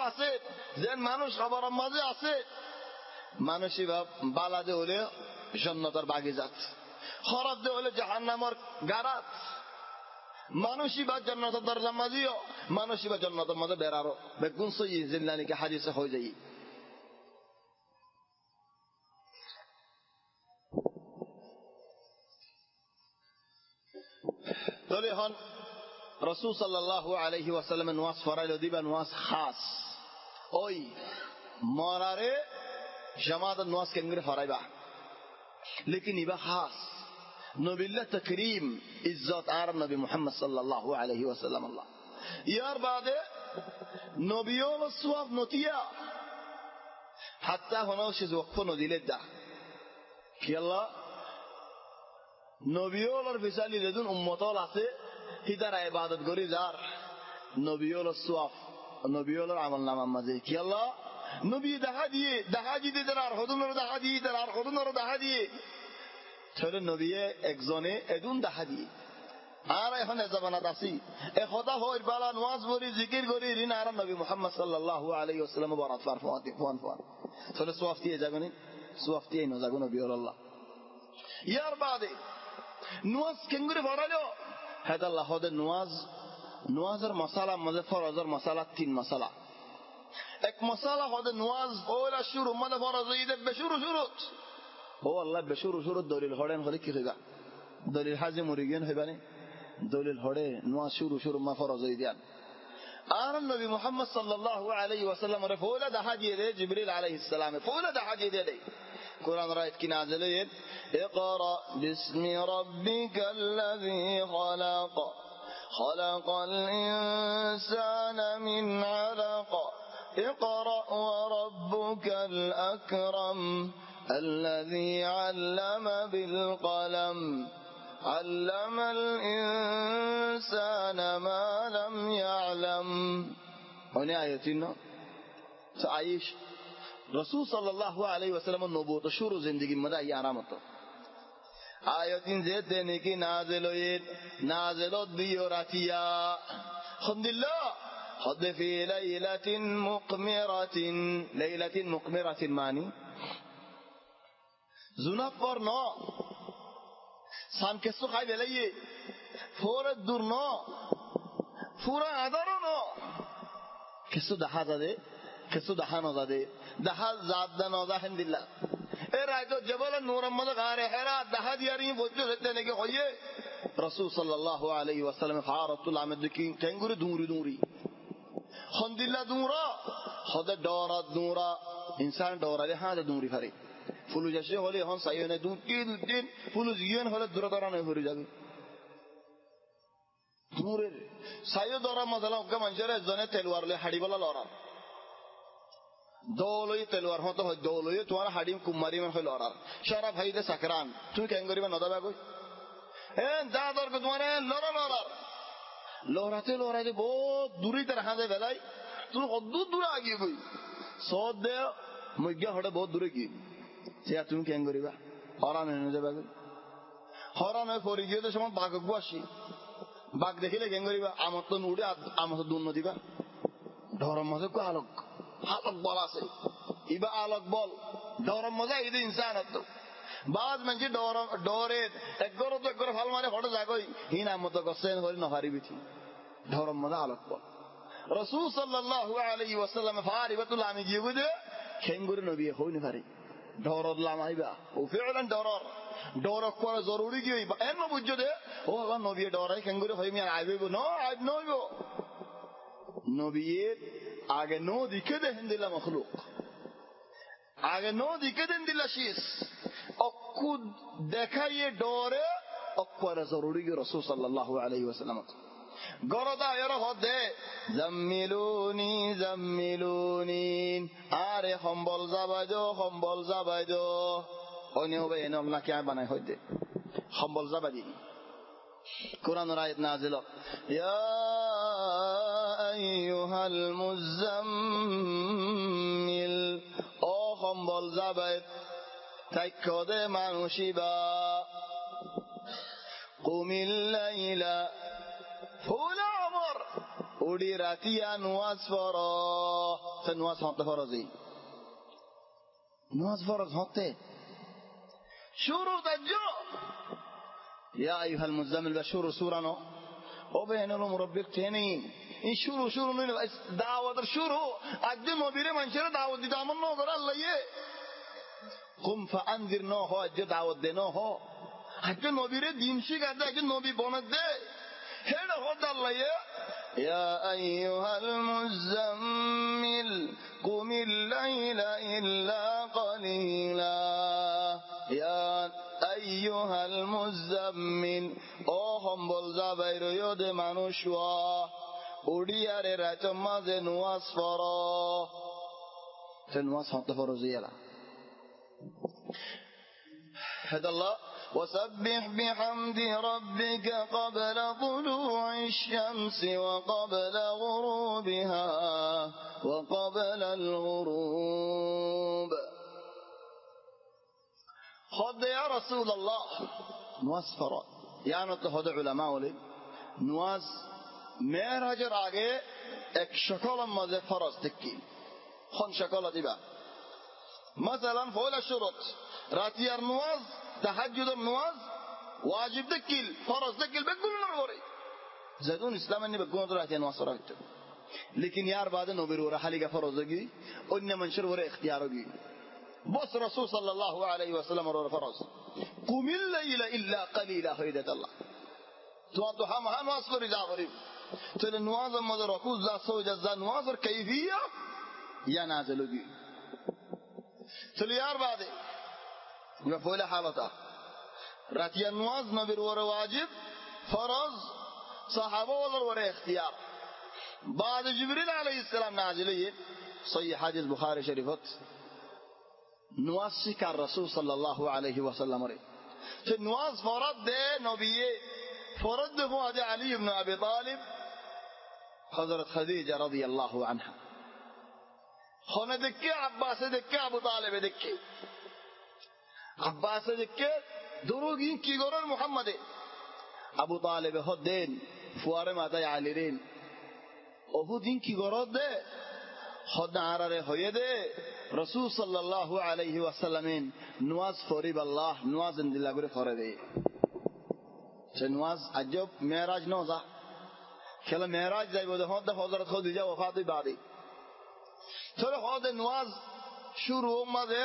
আছে, যেন মানুষ খবর মাঝে আছে। মানুষই ভাব বালাদে হলে জন্নতার বাগি যাত খরাব দে হলে জাহান নামর গারাত। মানুষই বা জন্নতের দরজা মাঝিও মানুষই বা জন্নতের মধ্যে বেড়ারো। বেগুন সই জিন্দানিকে হাজিসে হয়ে যাই তাহলে এখন রসুল সাল্লাহ আলহি ওয়াসাল্লামের নোয়াজ ফরাইল দিবা নোয়াজ খাস। ওই মরারে জামাত নোয়াজ কেন্দ্রে ফরাইবা লেকিন ইবা খাস। নবিল্লা তকরিম ইজ্জত আর নবী মুহাম্মদ সাল্লাল্লাহু আলাইহি ওয়াসাল্লাম আল্লাহ ইয়ার বাদে নবীও সোয়াব নতিয়া হাত্তা হনাও সে ওয়াকফ নদিলে দা কি আল্লাহ নবীওর ফিসালি যেদিন উম্মতল আছে হিতারা ইবাদত করি যার নবীওর সোয়াব নবীওর আমল নামার মাঝে কি আল্লাহ নবী দেখা দিয়ে দেখা দিতে তার আর হদুনের দেখা দিয়ে তার আর হদুনের দেখা দিয়ে ছেলে নবীয়ে একজনে এদুন দেখা দিয়ে আর এখন এজাবানাত আছি এ কথা হই বালা নোয়াজ বলি জিকির করি রিন আর নবী মুহাম্মদ সাল্লাল্লাহু আলাইহি ওয়াসাল্লাম বরাত ফার ফাওয়াতি ফান ফান ছেলে সুয়াফতি যাবেন সুয়াফতি ন যাগো নবী আল্লাহ ইয়ার বাদে নোয়াজ কেঙ্গুরে ভরালো হেদাল্লাহ হদে নোয়াজ নোয়াজের মশালা মধ্যে ফরজের মশালা তিন মশালা এক মশালা হদে নোয়াজ ওলা শুরু মধ্যে ফরজ ঈদের বেশুরু শুরুত هو الله بشور شور دليل هورين خليك غيغا دليل حازم وريجين هباني دليل هوري نوا شور شور ما فرز يديان أنا النبي محمد صلى الله عليه وسلم رفولا ده حدي جبريل عليه السلام. فولا ده حدي دي قرآن رأيت كي نازلين. اقرأ باسم ربك الذي خلق. خلق الإنسان من علق. اقرأ وربك الأكرم. الذي علم بالقلم علم الإنسان ما لم يعلم. هنا آياتنا سعيش رسول صلى الله عليه وسلم النبوة شروع زندگي مدى یہ آرامت آیتین زید دینے نازلو ديوراتيا ہوئید نازلت خد في ليلة مقمرة. ليلة مقمرة ماني زونب بار نا. سمکستو خیلی بلیه فور دور نا. فورا ادار نا. کسو دحا زده. کسو دحا نا زده. دحا زاد نا زده هم دیلا ای رای تو جبال نورم مده غاره. حیرا دحا دیاریم بجو زده نگه خویه. رسول صلی الله علیه وسلم فعارت اللہ عمد دکین کنگوری دوری دوری خندیلا دورا خود دورا دورا انسان دورا لحاد دوری فرید যাসে হলে হন সাইনে দুটি দুটি ফুলু জিয়েন হলে দূর দরানো হয়ে যাবে। দূরের সাইও দরা মজালা ওকে মানুষের এজনে তেলওয়ার লে হাড়ি বলা লড়া দৌলই তেলওয়ার হতো হয় দৌলই তোমার হাড়ি কুমারি মান হয় লড়ার সারা ভাইলে সাকরান তুমি কেন করিবা নদাবা কই এ, যা দরকার তোমার লড়া লড়ার লড়াতে লড়াইতে বহুত দূরই তার হাতে বেলাই তুমি অদ্ভুত দূরে আগিয়ে কই সদ দে মজ্ঞা হটে বহুত দূরে গিয়ে সে তুমি কেন করিবা? হরান এনে যাবা হরান হয়ে পরি গিয়ে তো সময় বাঘক আসি। বাঘ দেখিলে কেন করিবা? আমার তো নুড়ে আমার তো দুর্ন দিবা। ধরম মাঝে কো আলোক। আলোক বল আছে। ইবা আলোক বল। ধরম মজা ইদে ইনসান তো বাজ মানে ডর, ডরে। একগর তো একগর ভালো মারে হটে যাগই হিন আমত গছেন হরি নহারি বিথি ধরম মজা আলোক বল। রসুল সাল্লাল্লাহু আলাইহি ওয়াসাল্লাম ফারিবাতুল আমি গিয়ে বুঝে খেঙ্গুরে নবী হইনি পারি ডরর লামাইবা ও ফিরলান ডরর ডর করা জরুরি কি হইবা এর ন বুঝছো দে ও বাবা নবী ডরাই খেঙ্গুরে হইমি আর আইব ন আইব নইব নবীর আগে নো দিকে দেখেন দিলা মখলুক আগে নো দিকে দেন দিলা শীষ অক্কু দেখাইয়ে ডরে অক্করে জরুরি কি রসুল সাল্লাল্লাহু আলাইহি ওয়াসাল্লাম গরদা এর হদে আরে সম্বল যাবাই দো সম্বল যাবাই দো অন্য এনে বানাই হইতে। সম্বল যাবাই নাজিল। ইয়া মুজাম্মিল, ও সম্বল যাবাই তাইকদে মানুষিবা কুমিল طول عمر. ودي راتيا نواز فرا سنواز حط فرزي نواز فرز حطه شروط تجو يا أيها المزمل بشور سورة نو وبين لهم ربك تاني إن شروع شروع من دعوة شروع. أجمع بيري من شر دعوة دي دعمل نوضر الله يه قم فأنذر نوه أجد دعوة دي نوه أجمع بيري دين شيك أجد نوبي بوند دي هذا هو الله يه يا أيها المزمل قم الليل إلا قليلا يا আইয়ুহাল মুজাম্মিল ও সম্বল যাবাই রয়দে মানুষ উড়িয়ারে রাত মাঝে নুয়াজ পর নুয়াজ হতে পর জিয়ালা হেদাল্লাহ وسبح بحمد ربك قبل طلوع الشمس وقبل غروبها وقبل الغروب. خد يا رسول الله. نواز فرع يعني تخد علماء ولي نواز مير هجر عقي اك شکل مزے فرز تكي خذ شکل دیبا. مثلا فول الشروط راتيار نواز tahajjudum namaz واجب kil farzda kil begum narwari زدون إسلام إني بكون درات ان وصرت لكن يار بعد نو حالي حلقه دكي ان منشر ور اختيارگی بس رسول صلى الله عليه وسلم ور فرز. قم الليل إلا قليلا هيدا الله. تو ضحى هم ما اصبر اذا غريب. تل نواز مدر ركوز لا سو جزا نواز كيفية؟ يا نازلگی تل يار بعد يفول حالته راتيا نواز نبر ور واجب فرض صحابه ولا ور اختيار بعد جبريل عليه السلام نازل صحيح حديث بخاري شريفت نواز شكر رسول صلى الله عليه وسلم ري نواز فرض ده نبي ده هذا علي بن ابي طالب حضرت خديجه رضي الله عنها. خونه دكي عباس دكي ابو طالب دكي আব্বাসকে দে সে নুয়াজ আজব মেরাজ নজা খেলা মেরাজ যাইব হদ হজরত হদিজা ওফাতি বাদি তোর হদ নুয়াজ শুরু মাঝে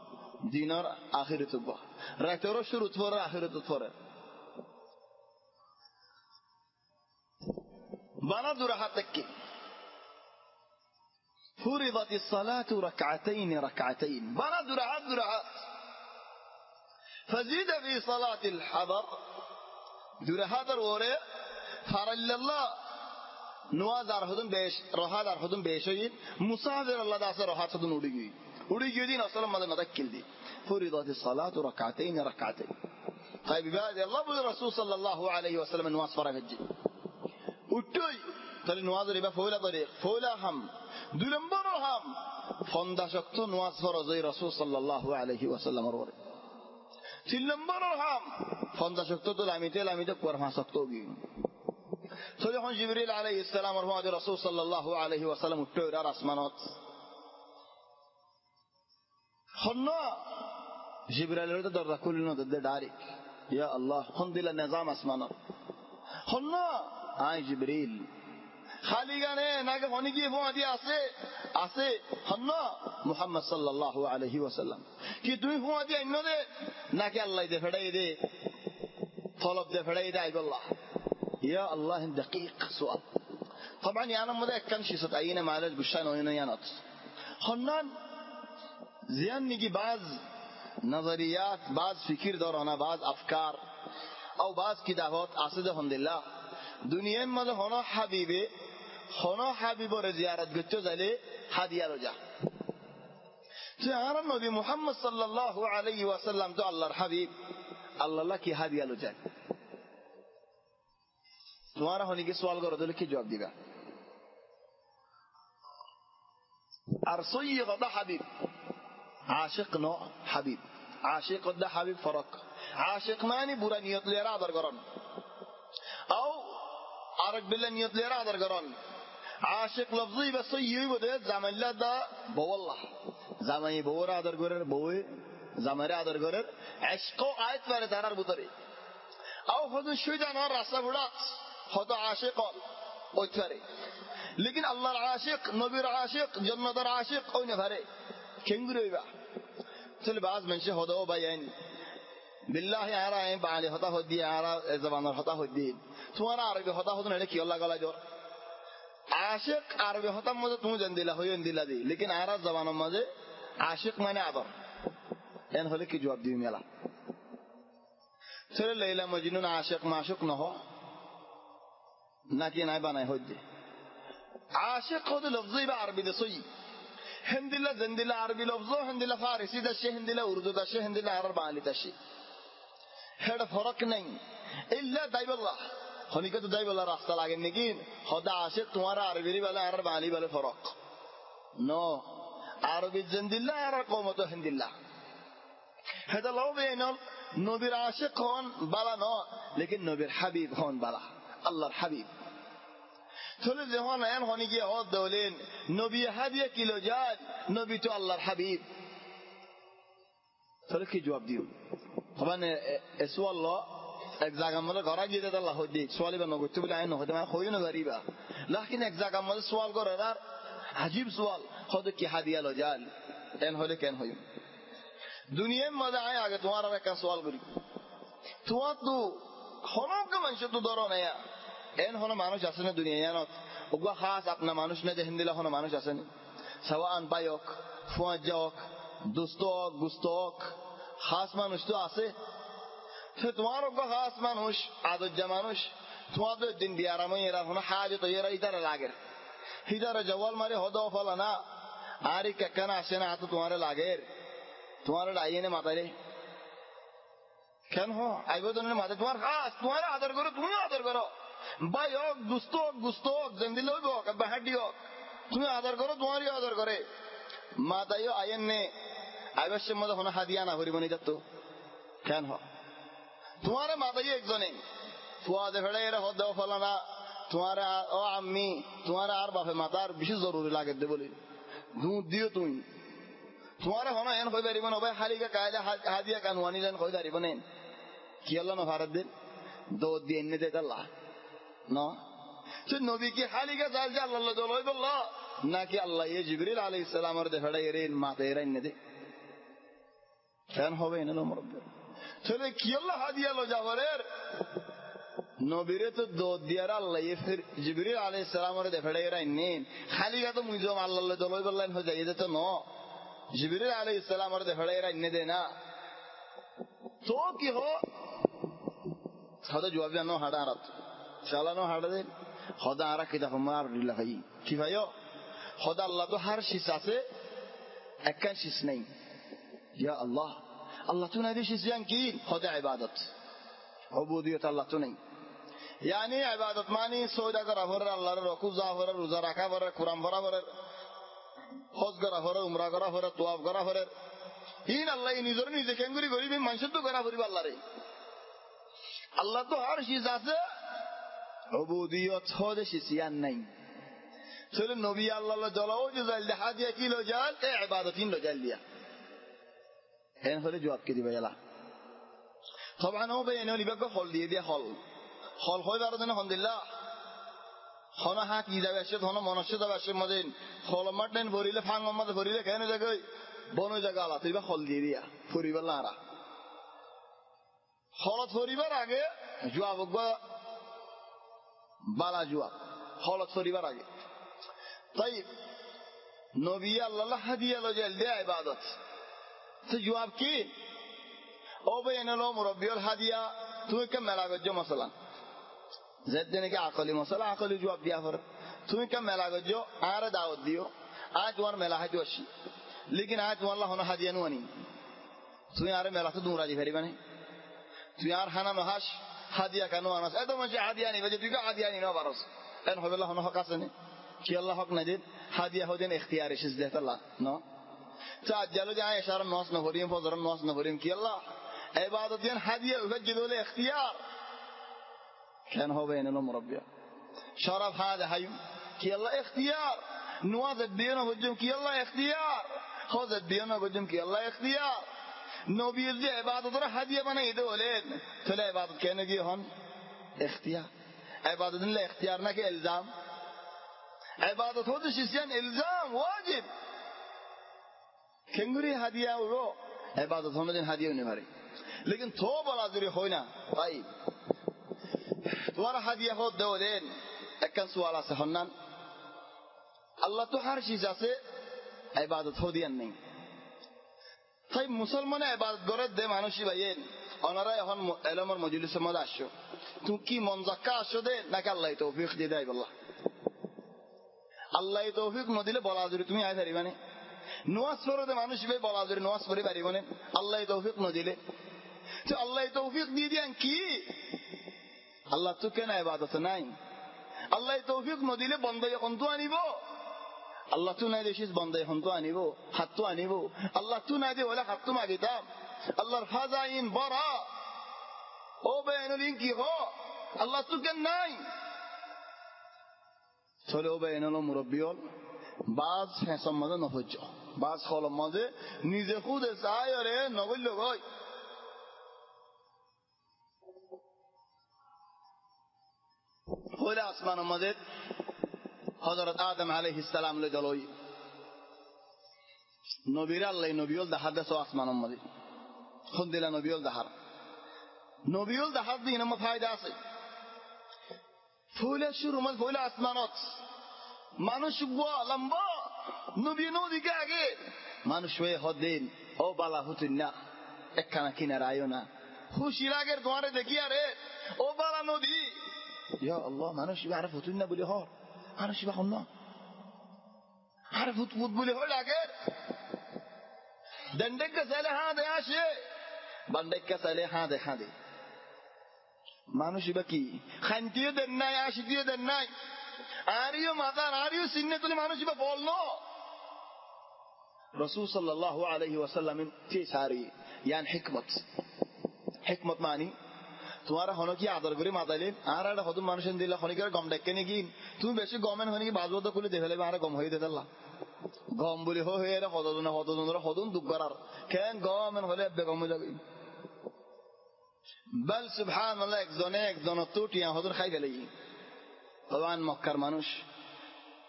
دينار آخرت با ركتورا شروط فور آخرت فور بنا دور حتك فرضت الصلاة ركعتين ركعتين. بنا دور حد دور فزيد في صلاة الحضر دور حضر وره فرل الله نوا دار بیش بيش روحا دار خدم مسافر الله داسه روحا خدم ودگی أولي جدين أصلا ماذا متكل دي فرضت الصلاة ركعتين ركعتين طيب بعد الله بالرسول صلى الله عليه وسلم نواز فرق الجي উঠই তাহলে নোয়াজের এবার ফৌলা তরিক ফৌলা হাম দুই নম্বর হাম ফন্দা শক্ত নোয়াজ ফরজ এই রসুল সাল্লাহ আলহি ওয়াসাল্লামর পরে তিন নম্বর হাম ফন্দা শক্ত তো লামিতে লামিতে কোরমা শক্ত গিয়ে তো যখন জিবরিল আলাই ইসলাম রহমদ রসুল সাল্লাহ আলহি ওয়াসাল্লাম উঠে আর আসমানত হন্ন জিবরাইলের তো দরজা খুলিল দে ডাইরেক্ট ইয়া আল্লাহ হন দিলা নিজাম আসমানত হন্ন আই জিবরিল খালি গানে নাকি হনি গিয়ে ফোঁয়া আছে আছে হন্ন মুহাম্মদ সাল্লাল্লাহু আলাইহি ওয়াসাল্লাম কি তুই ফোঁয়া দিয়ে অন্য দে নাকি আল্লাহ দে ফেড়াই দে তলব দে ফেড়াই দে আইবল্লাহ ইয়া আল্লাহ دقيق سؤال طبعا يعني مده كان شي ست عينه معالج گشتن و اینا یانات خنان زیان نگی بعض نظریات بعض فکر دارانه بعض افکار او بعض کتابات اسد الحمدلله দুনিয়ার মধ্যে হন হাবিবে হন হাবিবর জিয়ারত করতে যাইলে হাদিয়ারও যা আর নবী মুহাম্মদ সাল্লাল্লাহু আলাইহি ওয়াসাল্লাম তো আল্লাহর হাবিব আল্লাহ কি হাদিয়ালো যায় তোমার হনিকে সওয়াল করো তাহলে কি জবাব দিবা আর সৈয়দ দা Habib عاشقنا حبيب. عاشق ده حبيب فرق. عاشق معنی بورا نیت لیرا درگران أو عرق بالله نیت لیرا درگران عاشق لفظی بسیوی بوده زمان لده بوالله زمانی بورا درگرر بوی زمانی درگرر عشق و آیت وره ترار بطری أو خودن شویدن ها رسل بودات خدا عاشق اوت وره لیکن الله العاشق نبی العاشق جنة العاشق أو نفره kengureyba tuli baaz menshi hoda o bayen billahi ara en baali hota hoddi ara zabanor hota hoddi tumara arabi hota hodun ele kiyolla gala jor Ashiq আরবি হতাম মধ্যে তুমি জান দিলা হইন দিলা দি লেকিন আরা জবানোর মাঝে আশিক মানে আদর এন হলে কি জবাব দিবি মেলা ছেলে লাইলা মজনুন আশিক মাসুক নহ নাকি নাই বানাই হইতে আশিক হতে লফজই বা আরবিতে সই হিন্দিলা জিন্দিলা আরবি লফজ হিন্দিলা ফারসি দাসে হিন্দিলা উর্দু দাসে হিন্দিলা আর বাঙালি দাসে হেড ফরক নাই ইল্লা দাইবাল্লাহ হনিকে তো দাইবাল্লাহ রাস্তা লাগে নাকি হদা আসে তোমার আরবির বেলা আর বাঙালি বেলা ফরক ন আরবি জেন্দিল্লা আর কমত হেন্দিল্লা হেদা লও বেনল নবীর আশেক হন বালা ন লেকিন নবীর হাবিব হন বালা আল্লাহর হাবিব تولد هنا ان هنيجي أو دولين نبي هديه كيلو جاد نبي تو الله الحبيب تركي جواب ديو طبعا اسو الله اكزاك مولا غرا جيت الله هدي سوالي بنو كتب لا انه خدمه خوينه غريبه لكن اكزاك مولا سوال غرار عجيب سوال. خد كي هديه لو جاد ان هله كان هيو دنيا ما ده اي اگ توارا كان سوال غري تواتو خمو كمان شتو درونه يا এন হনো মানুষ আছে না দুনিয়া জানত ওগুলা খাস আপনা মানুষ না যে হিন্দিলা হনো মানুষ আছে না। সাওয়ান পায়ক ফুয়াজ যাওক দুস্ত হোক, গুস্ত হোক, খাস মানুষ তো আছে। তোমার অজ্ঞ হাস মানুষ আদর্যা মানুষ, তোমাদের দিন বিয়ারাম এরা কোনো হাজ তো এরা ইতারে লাগে। হিতারে জওয়াল মারে হদ ফলা না। আর ই কেকানা আসে না তো তোমার লাগের তোমার আইনে মাতারে কেন হ? আইব তো মাথা তোমার হাস তোমার আদর করো, তুমি আদর করো। ভাই হোক, দুস্থ হোক, গুস্ত হোক জেন্দিল হোক বাহাডি হোক। তুমি আদর করো, তোমারই আদর করে। মাতাইও আইন নে আইবার মধ্যে হনো হাদিয়া না হরিব নি তো কেন হ তোমারে মাতাই একজনে। ফুয়াদে ফেড়ে, এরা হদ দেওয়া ফলা না তোমার ও আম্মি, তোমার আর বাপে মাতার বিশেষ জরুরি লাগে দে বলি। দুধ দিও তুমি। তোমার হন এন কই পারিব না ভাই হালিকা কায়দা হাদিয়া কানুয়ানি যেন কই পারিব কি আল্লাহ না ভারত দিন? দো দিয়ে এনে দে আল্লাহ ন সে নবী কি হালিকা চাল যে আল্লাহ দল হই বলল নাকি আল্লাহ জিবরিল আলাইহিস সালামের দেখাড়া এরে মাতে এরা দে কেন হবে এনে লো মরব্বে ছেলে কি আল্লাহ নবীরে তো দোদ দিয়ার আল্লাহ জিবরিল আলাইহিস সালামের দেখাড়া এরা তো মুইজম আল্লাহ দল হই বললেন হয়ে যাই তো ন জিবরিল আলাইহিস সালামের দেখাড়া এরা এনে দে না তো কি হো হদা জবাব জানো হাড়া আরাত চালানো হাড়া হদা আরা কিতা হমার লিলা ভাই কি ভাইও হদা আল্লাহ তো হার শীষ আছে, একখান শীষ নেই। ইয়া আল্লাহ আল্লাহ তো নাই শীষ জান কি? হদা ইবাদত। অবুদিয়ত আল্লাহ তো নেই। ইয়ানি ইবাদত সৌদা করা আল্লাহর রকু যা রোজা রাখা কোরআন ভরা হজ করা উমরা করা তোয়াব করা আল্লাহ নিজের নিজে কেঙ্গুরি করিবি মানুষের তো করা ভরিব আল্লাহ রে আল্লাহ তো আর শীষ আছে অবুদিয়ত হদেশি সিয়ান নাই চলে নবী আল্লাহ জলাও যে দেখা দিয়া কি লজাল এ এবাদতিন লজাল দিয়া হেন হলে জবাব কে দিবা জালা সবান হবে এনে নিবাকে হল দিয়ে দিয়া হল হল হয়ে বারো দিন হন্দিল্লা হন হাত ই যাবে আসে হন মনস্য যাবে আসে মদিন হল মাটেন ভরিলে ফাং মাতে ভরিলে কেন জাগে বন জায়গা আলা তুই হল দিয়ে দিয়া ফুরিবার লাহারা হলত ফরিবার আগে জুয়া বকবা بالا جوا خالق سوري برا جي طيب نبي الله هدي الله جل ده عبادات تجواب كي أو بين الله مربي الهدية تو كم ملاقات جو مثلا. زد دنيا كي مثلا عقلي جواب بيا فر تو كم ملاقات جو آر داود ديو آج وار ملاقات جوشي لكن آج وار الله هنا هدية نواني تو يار ملاقات دوم راجي فري بني تو يار هنا مهاش. hadiya no anas edo يعني نو بارس إن هو بالله نو en كي الله حق نجد Allah هو دين اختياري hodin زده الله نو no. جلو جاي يشار ناس نهوريم فزرم ناس نهوريم كي الله عبادتين هدية وفجلوا له اختيار كان هو بين الأمر ربيع شرف هذا هاي كي الله اختيار نواز الدين وجم كي الله اختيار خذ الدين وجم كي الله اختيار নবী যে এবাদতের হাদিয়া বানাই হলেন তাহলে এবাদত কেন গিয়ে হন? এখতিয়ার। এবাদত নিলে এখতিয়ার নাকি ইলজাম? এবাদত হতে ইলজাম ওয়াজিব। কেঙ্গুরি হাদিয়া উড়ো, এবাদত হনে হাদিয়া পারে লেকিন থো বলা হয় না তাই তোমার হাদিয়া হোক দেও দেন একখান সোয়াল আছে হন্নান আল্লাহ তো হার শিজ আছে, এবাদত হদিয়ান নেই। তাই মুসলমানে এবাদত করে দে মানুষই ভাইয়েন ওনারা এখন এলমর মজুলিসের মধ্যে আসছো। তুমি কি মন জাক্কা আসছো দে? নাকি আল্লাহ তৌফিক দিয়ে দেয় বললা? আল্লাহ তৌফিক নদিলে বলা যদি তুমি আয় পারিবানে নোয়াজ পড়তে মানুষ ভাই, বলা যদি নোয়াজ পড়ে পারিবানে আল্লাহ তৌফিক নদিলে তো আল্লাহ তৌফিক দিয়ে দিয়ান কি? আল্লাহ তো কেন এবাদত নাই? আল্লাহ তৌফিক নদিলে বন্ধ এখন তো আনিব আল্লাহ তু নাই দেখিস বন্ধ এখন তো আনিব হাত তো আনিব। আল্লাহ তু নাই দিয়ে হলে হাত তো মাগিতাম। আল্লাহর ফাজাইন বরা ও বেনুলিন কি হ? আল্লাহ তু কেন নাই? চলে ও বেনুল মুরব্বী হল বাজ হেসম মাঝে নফজ্য বাজ হলম মাঝে, নিজে খুদে চাই রে নগল্য গই হইলে আসমান আমাদের হজরত আদম আলহ ইসালাম লে দলই নবীর আল্লাহ নবীল দাহার দেশ আসমান আমাদের খুন দিলা নবীল দাহার। নবীল দাহার দিন আমার ফায়দা আছে। ফুলে শুরু মানে ফুলে আসমানত। মানুষ লম্বা, নবী নদীকে আগে। মানুষ হয়ে হদিন, ও বালা হুতুন না, একখানা কিনার আয়ো না। খুশির আগের তোমারে দেখি আরে ও বালা নদী। ইয়া আল্লাহ, মানুষ আরে ফুতুন না বলে হর? মানুষ ইবা হন না আরে ফুত ফুত বলে হল আগের দণ্ডকে সালে হ্যাঁ দে আসে বান্ডকে সালে হ্যাঁ দে হ্যাঁ দে মানুষ ইবা কি খান্তিও দেন নাই আশিতিও দেন নাই আরিও মাতার আরিও সিন্নে তুলে মানুষ ইবা বল রসুল সাল্লাহ আলহি ওয়াসাল্লামের যে সারি ইয়ান হিকমত হিকমত মানি তোমারা হন কি আদর করে মাতাইলেন আর একটা হতুন মানুষের দিলে হনিকার গম ডেকে নাকি? তুমি বেশি গমেন হনি কি বাজবত খুলে দেখে আর গম হয়ে দিতাল্লা গম বলি হয়ে হতজন হতজন হতুন দুঃখ করার কেন গমেন হলে বেগম হয়ে যাবে। বল আল্লাহ একজনে একজন তো টিয়া হতুন খাই ফেলে ভগবান মক্কার মানুষ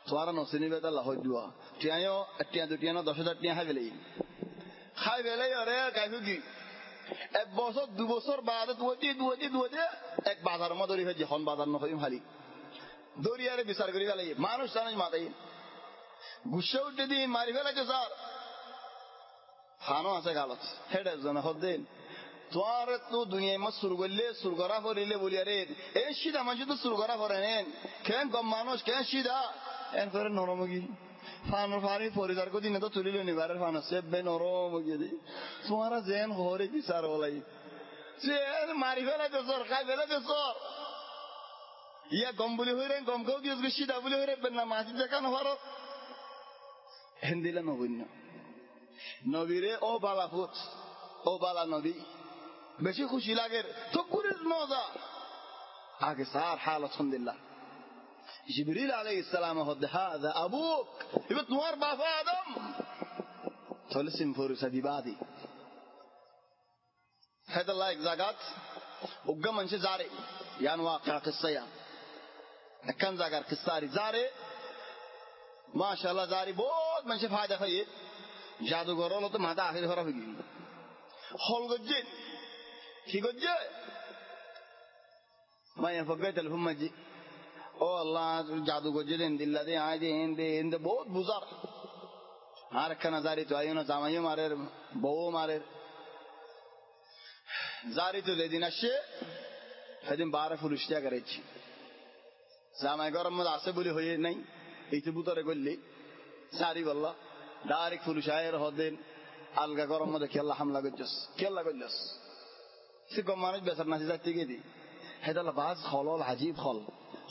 তোমারা নসিনি বেতা লাহর দুয়া টিয়াও টিয়া দশ হাজার টিয়া খাই ফেলে খাই ফেলে আরে গাইফু কি এক বছর, দু বছর বাদে দুয়াতে দুয়াতে দুয়াতে এক বাজার মধ্যে দড়ি হয়েছে হন বাজার নহইম খালি দড়িয়ারে বিচার করি ফেলাই। মানুষ জানাই মাতাই গুসে উঠে দিন মারি ফেলাইছে স্যার। আছে গালত। হেডে জন হদ্দিন তোমার তো দুনিয়ায় মাছ সুর করলে সুর করা এ সিধা মানুষ তো সুর করা করে কেন কম মানুষ, কেন সিধা? এন করে নরমগি। ফানো ফানি পরিদার কো দিনে তো তুলিল নিবারের ফানো সেবে নরমগি দি তোমারা যেন হরে বিচার বলাই সে মারি ফেলাইতে সর খাই ফেলাইতে সর ইয়া গম বলি হইরে গম কেউ দিয়েছ সিধা বলি হইরে না মাছি দেখানো ভারত হেন দিলে নবীন্য নবীরে ও বালা ফুট ও বালা নবী বেশি খুশি লাগে তকুরের মজা আগে স্যার হাল আলহামদুলিল্লাহ جبريل عليه السلام هذا هذا أبوك. يبت نوار باف آدم. تولسم فرصة دي بادي هذا الله إكزاقات وقم أنش زاري. يعني واقع قصية كان زاقر قصاري زاري. ما شاء الله زاري. بود منش فايدة خير. جادو غرولو تم هذا آخر خرف جين خل قجين كي قجين ما ينفقيت الهم جي. ও আল্লাহ জাদু গজ্জে দেন দিল্লা দে আয় দে এন দে এন দে, বহুত বুজার আর একখানা জারি তো আইও না, জামাইও মারের বউ মারের জারি তো যেদিন আসছে সেদিন বারে পুলিশ টিয়া করেছি জামাই গরম মধ্যে আছে বলে হয়ে নাই, এইটু বুতরে করলি। সারি বললা ডাইরেক্ট পুলিশ আয়ের হদেন আলগা গরম মধ্যে খেলা হামলা করছস, খেলা করছস। সে কম মানুষ বেচার নাচি যাচ্ছে গিয়ে দি হেদালা বাজ হলল হাজিব হল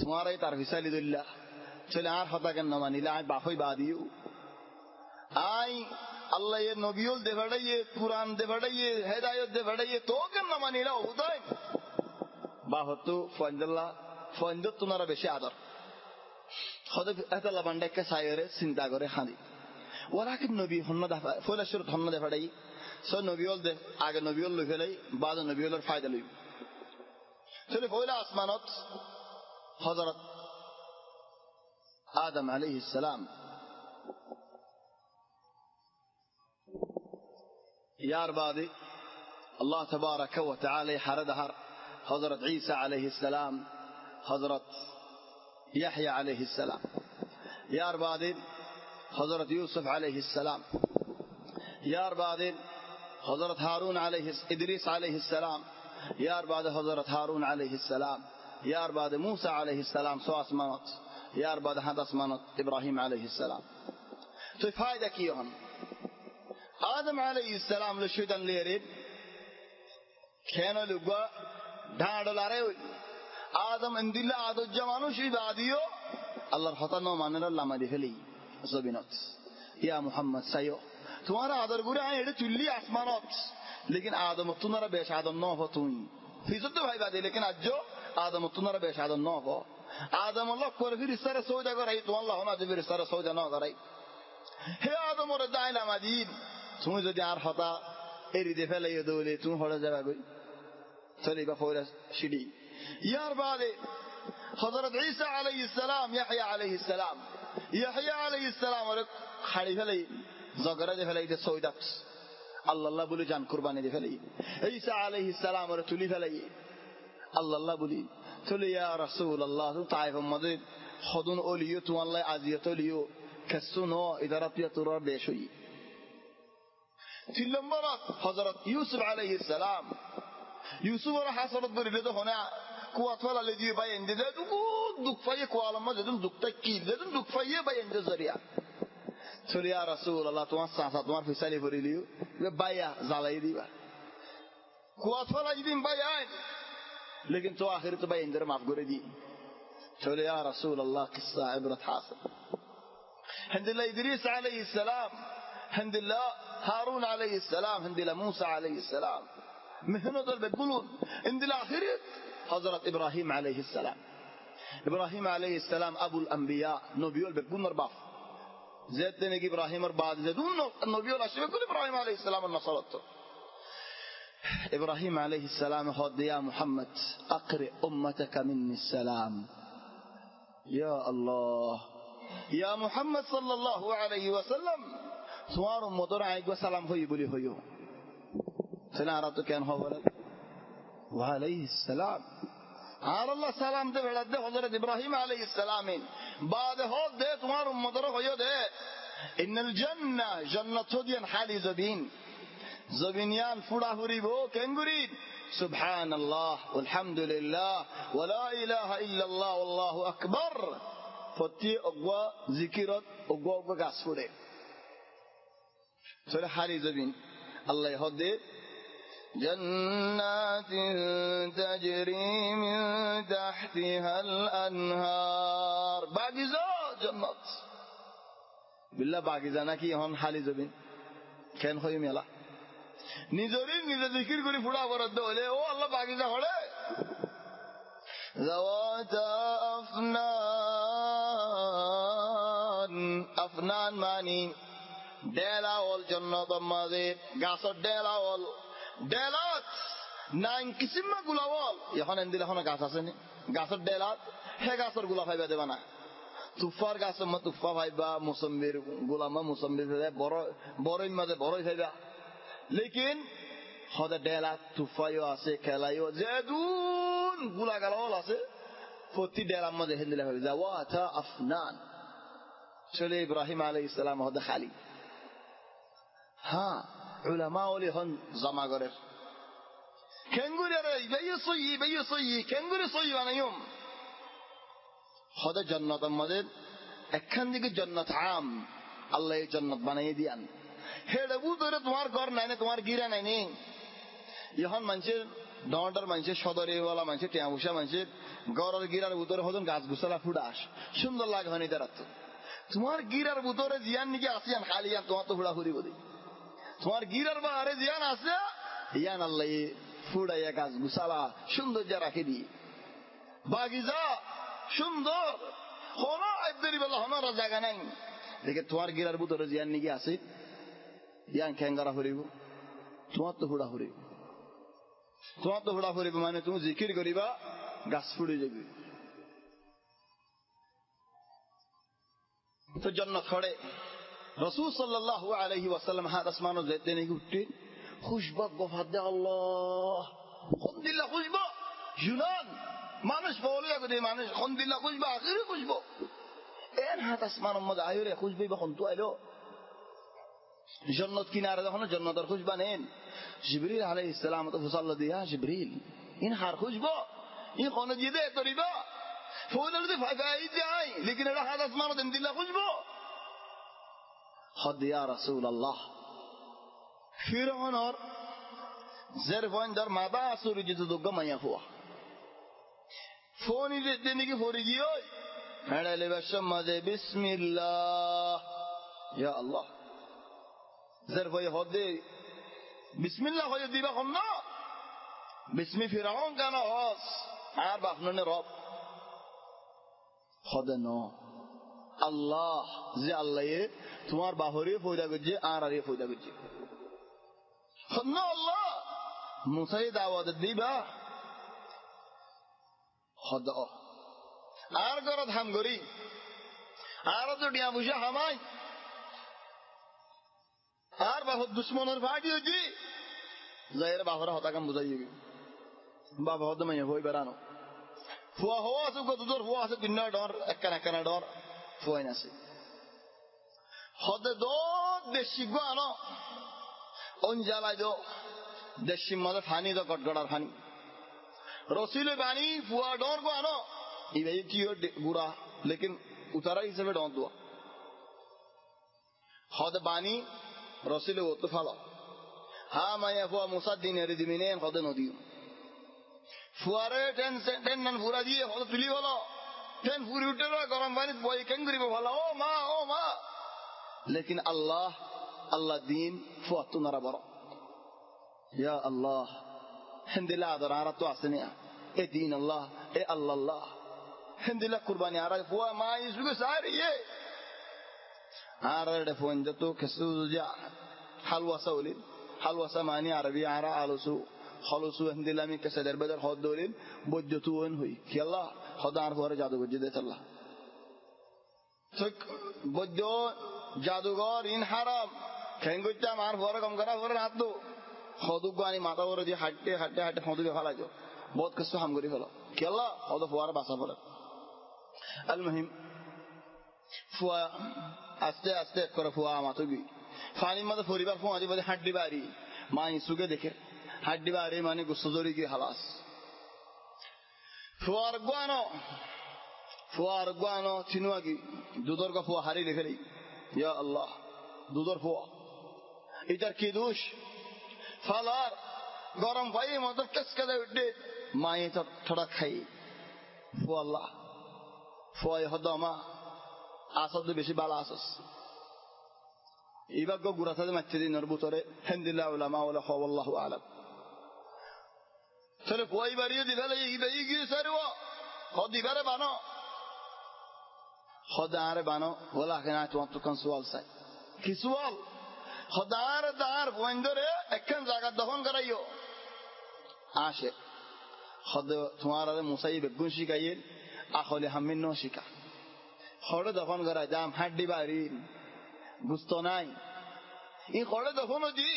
তোমারাই তার হিসালি দল্লা। চলে আর হতা কেন মানিলে? আয় বাফই বাদিও। আই আল্লাহ এ নবিউল দে ভেড়াইয়ে কুরআন দে ভেড়াইয়ে হেদায়ত দে ভেড়াইয়ে তো কেন মানিলা? উদয় বাহতু ফঞ্জল্লা ফঞ্জত তোমারা বেশি আদর। হদে বান্ডাকে সাইরে চিন্তা করে খাঁদি ওরা কি নবী হন্য দেখা ফলে হন্য দেখা দেই সো নবীল দে, আগে নবীল লই ফেলাই বাদ নবীলের ফায়দা লই চলে পয়লা আসমানত حضرت آدم عليه السلام. يار بادي الله تبارك وتعالى حردها حضرت عيسى عليه السلام حضرت يحيى عليه السلام. يار بادي حضرت يوسف عليه السلام. يار بادي حضرت هارون عليه إدريس عليه السلام. يار بادي حضرت هارون عليه السلام. يار بعد موسى عليه السلام سو اسمانات يار بعد حد اسمانات إبراهيم عليه السلام تو فايدة كيون آدم عليه السلام لشيطان ليرين كانوا لقوا ঢাড় লারে আদম ইন্দিল্লা আদজ্জা মানুষ বাদিও আল্লাহর হতা ন মানের লামা দি ফেলি জবিনত ইয়া মুহাম্মদ সাইও তোমার আদর করে আয় এটা চুল্লি আসমানত লেকিন আদম তোমারা বেশ আদম ন হো তুই ফিজত তো ভাই বাদে লেকিন আজ আদম তোমারা বেশ আদম ন হো আদম আল্লাহ করে ফির ইস্তারে সৌদা করাই তোমার আল্লাহ না ফির ইস্তারে সৌদা ন করাই হে আদম ওরে দায় না মাদিন তুমি যদি আর হতা এরি দে ফেলে দৌলে তুমি হরে যাবা গই تلي بفورة شدي يار بعد حضرت عيسى عليه السلام يحيى عليه السلام يحيى عليه السلام ورك خليفة لي زغرة دي فلي دي سويدات الله الله بولي جان قرباني دي فلي عيسى عليه السلام ورك تولي فلي الله الله بدي تولي يا رسول الله تعرف مدين خدون أوليو توان الله عزيز توليو كسونو إذا ربي ترى بيشوي تلم برات حضرت يوسف عليه السلام يوسف راح حصلت بريده هنا كواتفالا لديو باين دي دو دوك فاية كوالا ما جدن دوك تاكيل جدن دوك فاية باين دي زريا تولي يا رسول الله توان ساعة توان في سالي بريليو بايا زالي دي با كواتفالا جدن بايا لكن تو آخرت بين درم عفقر دي تقول يا رسول الله قصة عبرة حاصل. عند الله إدريس عليه السلام عند الله هارون عليه السلام عند الله موسى عليه السلام. مهنة البتقولون عند الآخرة حضرة إبراهيم عليه السلام. إبراهيم عليه السلام أبو الأنبياء نبيول بتقول رباف زيت تنجي إبراهيم أربعة زيت نبيول أشبه كل إبراهيم عليه السلام النصارى إبراهيم عليه السلام خد يا محمد أقرئ أمتك مني السلام يا الله يا محمد صلى الله عليه وسلم سوار مدر عيق وسلام هو يبولي هو سنة عربت كان هو ولد وعليه السلام আর আল্লাহ সালাম দে বেড়া দে হজরত ইব্রাহিম আলাই ইসলামিন বাদ হল দে তোমার উম্মতর হইও দে ইন্নাল জান্নাহ জান্নাত হদিয়ান হালি জবিন জবিনিয়ান ফুড়া ফুরিব কেঙ্গুরিত سبحان الله والحمد لله ولا إله إلا الله والله أكبر فتي أقوى ذكرت أقوى أقوى قاسفوري سورة حالي زبين الله يهدي جنات تجري من تحتها الأنهار باقزة جنات بالله باقزة নাকি এখন হালি জবিন কেন হই মেলা নিজরই নিজে জিকির করি, ফুড়া বরাদ্দ হলে। ও আল্লাহ বাগিচা হলে। আফনান মানি ডেলাওল জন্য মাঝে, গাছর ডেলাওল ডেলাত নাইন কিসিম না গুলাওল এখন এন এখন গাছ আছে নি? গাছর ডেলাত, হে গাছরগুলা খাইবা দেবা না। তুফার গাছ তুফা ভাইবা, মুসম্বির গুলামা মুসম্বির বড় বড়ই মাঝে বড়ই ভাইবা। লেকিন হদে ডেলা তুফাইও আছে খেলাইও যেদুনগুলা গালাওল আছে প্রতি ডেলার মধ্যে হেন্দিলে হয়ে ওয়াতা আফনান চলে ইব্রাহিম আলাই ইসলাম হদে খালি হ্যাঁ উলামা ওলি হন সই সই কেঙ্গুরি সই বানাইম হদে জন্নত মধ্যে একখান দিকে জন্নত আম আল্লাহ জন্নত বানাই দিয়ান হেডে বুতরে তোমার ঘর নাই না, তোমার গিরা নাই নি। এখন মানুষের ডর মানুষের সদরে ওলা মানুষের টিয়ামুসা মানুষের গড়ের গিরার ভিতরে হতন গাছ গুছালা ফুডাস সুন্দর লাগে হনি তারা তো। তোমার গিরার ভিতরে জিয়ান নাকি আসিয়ান খালিয়ান তোমার তো ফুরি বলি তোমার গিরার বাহারে জিয়ান আছে, ইয়ান আল্লাহ ফুড়াইয়া গাছ গুছালা সুন্দর যা রাখে দি। বাগিজা সুন্দর। হন একদারি বেলা হনার জায়গা নাই। দেখে তোমার গিরার ভিতরে জিয়ান নাকি আছে ইয়ান খেঙ্গারা ফুরিব তোমার তো ফুড়া ফুরিব তোমার তো ফুড়া ফুরিব মানে তুমি জিকির করিবা গাছ ফুড়ে যাবে তো জন্য খড়ে রসুল সাল্লাহ আলহি ওয়াসাল্লাম হাত আসমানো যেতে নাকি উঠতে খুশবা গফাত দে আল্লাহ খন্দিল্লা খুশবা ইউনান মানুষ বলে আগতে মানুষ খন্দিল্লা খুশবা আখিরে খুশবো এন হাত আসমানের মধ্যে আয়ো রে খুশবি বা খন্তু আইলো جنة كنارة دهنا جنة در خوش بانين جبريل عليه السلام فصلى دي يا جبريل إن حار خوش بو إن خونة جيدة تريبا فولا لدي فاقائي جاي لكن رح هذا اسمانو دم دي الله خوش بو خد يا رسول الله فرعون اور زرفان در ما باسور جتو دوگا ما يفوا فوني دنگي فوري جيوي هلا لبشم بسم الله يا الله ظرفای حاده بسم الله های دیبه خمنا بسم فیران کنه آس هر بخنون رب. خدا نه الله. زی الله تمار بحوری فویده گجی آراری فویده گجی. خدا نه الله. موسی دعوات دیبه. خدا هر گرد همگوری هر دو دیابوشه همه. আর বাহর দুশ্মনের ফাটি হচ্ছি যাইরে বাহরে হতাকাম বুঝাই দিবি বাবা হদ মাইয়া হই বেড়ানো। ফুয়া হওয়া আছে কত দূর ফুয়া আছে তিন ডর, একখান একখানা ডর ফুয়াইন আছে। হদে দো দেশি গো আনো অন জ্বালাই দো দেশি মধ্যে ফানি দো গটগড়ার ফানি। রসিলে বানি ফুয়া ডর গো আনো ইবাই কি বুড়া লেকিন উতারা হিসেবে ডর দোয়া। হদে বানি রসিলে ও তো ফালো হা মায়া ফুয়া মুসাদ্দিন এর দিমিনে হদে নদী ফুয়ারে টেন টেন নান ফুরা দিয়ে হদে তুলি হলো টেন ফুরি উঠে গরম পানি বই কেন করিব ভালো ও মা ও মা লেকিন আল্লাহ আল্লাহ দিন ফুয়াত্তু নারা বড় ইয়া আল্লাহ হিন্দিলা আদর আরা তো আসেনি এ দিন আল্লাহ এ আল্লাহ আল্লাহ হিন্দিলা কুরবানি আরা ফুয়া মা ইসুকে সারি আরা ফোন তো কেসু যা হালওয়া সাউলি হালওয়া সামানি আরবি আরা আলুসু খলসু হিন্দিলা মি কেসে দের বেদার হদ বজ্জতু ওন হই কি আল্লাহ হদার ফুয়ারে জাদু গজ্জে দে আল্লাহ বৈদ্য জাদুঘর ইন হারাম খেং করতে আমার ঘরে কম করা ঘরে হাত দো সদুক আনি মাথা করে দিয়ে হাঁটতে হাঁটতে হাঁটতে সদুকে ফেলাই বহুত কিছু হাম করে ফেলো কেলা অত ফুয়ার বাসা পড়ে আল মহিম ফুয়া আস্তে আস্তে করে ফুয়া মাথো গি ফানির মধ্যে পরিবার ফুয়া দিয়ে হাড্ডি বাড়ি। মা ইসুকে দেখে, হাড্ডি বাড়ি মানে গুসো জড়ি গিয়ে হালাস ফুয়ার গুয়ানো ফুয়ার গুয়ানো চিনুয়াগি দুধর কা ফুয়া হারি রেখে ইয়া আল্লাহ, দুধর ফুয়া। এটার কি দোষ? ফালার গরম পাই মতো কেসকে দেয় উঠে, মায়ে তো থোড়া খাই ফুয়া আল্লাহ ফুয়া আসাদ বেশি ভালো আসস। এইভাগ্য গুড়া সাজে মারছে দিন ওর বুতরে হেন্দিল্লাহ আলম। তাহলে কই বাড়িও দিবে দিবারে বানো। হদারে বানো বলে আখে না তোমার তো কোন সুয়াল চাই। কি সুয়াল? হদার দার বন্ধরে একখান দখন করাইও। আসে। হদ তোমার আরে মশাই বেগুন শিখাইয়ে, আখলে হামিন শিকা খড়ে দখল করাই দাম হাড্ডি বাড়ি গুস্ত নাই। ই খড়ে দখল দি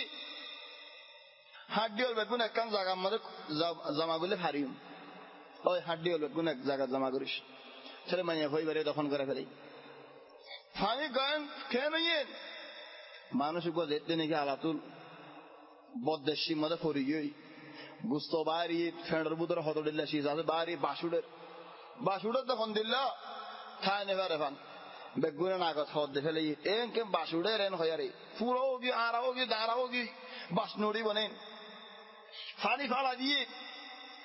হাড্ডি হল বেগুন একখান জায়গা মধ্যে জমা করলে হারিম ওই হাড্ডি হল বেগুন এক জায়গা জমা করিস। ছেলে মানে হই বারে দখল করে ফেলি। ফানি গান খেয়ে নিয়ে। মানুষ গো দেখতে নাকি আলাতুল বদ্দেশি মধ্যে ফরি গই গুস্ত বাড়ি ফেন্ডর বুতর হতডিল্লা শীষ আছে, বাড়ি বাসুডের বাসুডের তখন দিল্লা। নেবার এফান বেগুনে নাগত হদ দে ফেলে এন কে বাসুডের এন হয়ারে পুরো গি আরা গি দাঁড়া গি বাস নড়ি বনেন ফানি ফালা দিয়ে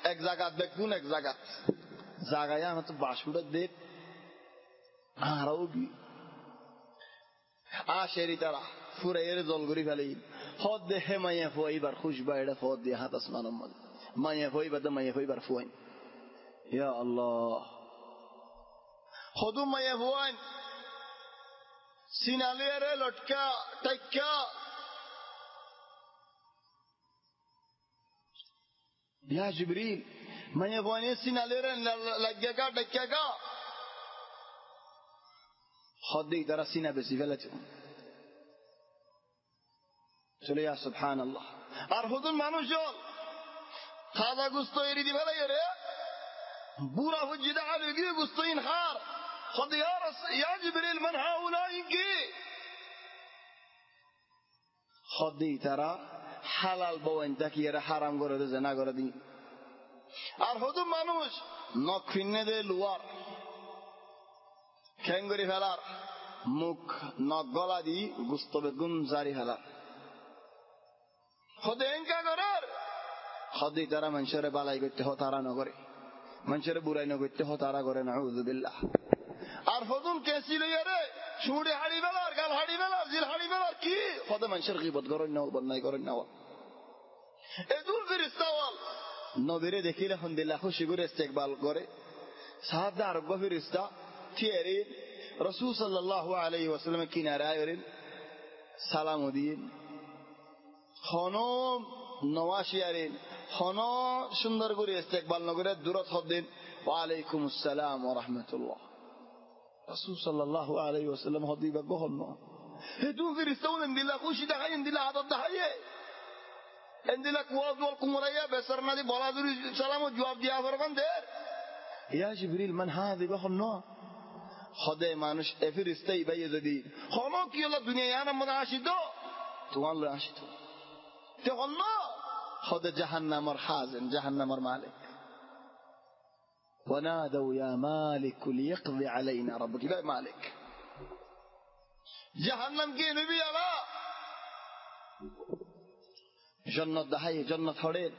এক জায়গাত বেগুন এক জায়গাত জাগায় আমার তো বাসুডের দেব আরাও কি আশেরি তারা ফুরে এর জল করি ফেলি হদ দেহে মাইয়া ফুয়াইবার খুশবা এটা ফদ দিয়ে হাত আসমান মাইয়া ফুয়াইবার মাইয়া ফুয়াইবার ফুয়াইন ইয়া আল্লাহ হদু মাইয়া ফুয়াইন সিনালিয়ারে লটকা টাইকা ইয়া জিবরিল মাইয়া ফুয়াইন সিনালিয়ারে লাগিয়া টাইকা হদ্দি তারা সিনা বেশি ফেলেছে চলে যা সুবহান আল্লাহ আর হুতুন মানুষজন খাজা গুস্ত এরি দি ফেলাই রে বুড়া হুজিদা আলু গিয়ে গুস্ত ইন হার خذ يا رس يا جبريل من هؤلاء কি খদি তারা হালাল বউন তাকি এরা হারাম করে দে জানা করে দি আর হুতুম মানুষ নখ ফিন্নে দে লুয়ার ঠেঙ্গরি ফেলার মুখ নখ গলা দি গুস্ত বেগুন জারি ফেলার হদে এঙ্কা করার হদে তারা মানুষের বালাই করতে হ তারা নগরে মানুষের বুড়াই নগরতে হ তারা করে না হুজুবিল্লাহ হজম কে ছিল সুড়ে হাড়ি বেলার, গাল হাড়ি বেলার, জিল হাড়ি বেলার, কি? হদে মানুষের গিবত করেন না বন্যায় করেন না এজুল ফিরিস্তাওয়াল নবীরে দেখিলে হন্দিল্লা খুশি করে ইস্তেকবাল করে। সাহায্য আরোগ্য ফিরিস্তা, থিয়ারি, রসুল সাল্লাহ আলাই ওয়াসালামের কিনারায় ওরেন, সালাম উদ্দিন হন নওয়াশিয়ারিন হন সুন্দর করে ইস্তেকবাল নগরের দূরত হদ্দিন ওয়ালাইকুম আসসালাম রহমতুল্লাহ। رسول صلى الله عليه وسلم هضيبة قهلنا هدون فرستون اندي لك وشي دغاي اندي لك هذا الضحية اندي لك واض والقمرية بسرنا دي بلادوري سلام جواب دي آفرغن دير يا جبريل من هذه خده خدای منش افرسته بیز دید خانو كي الله دنيا يانا من عاشدو توان لعاشدو تغنو خده جهنم ارحازن جهنم مر ونادوا يا مالك ليقضي علينا ربك. لا مالك. جهنم کی نبی الا جنت دحي جنت حرين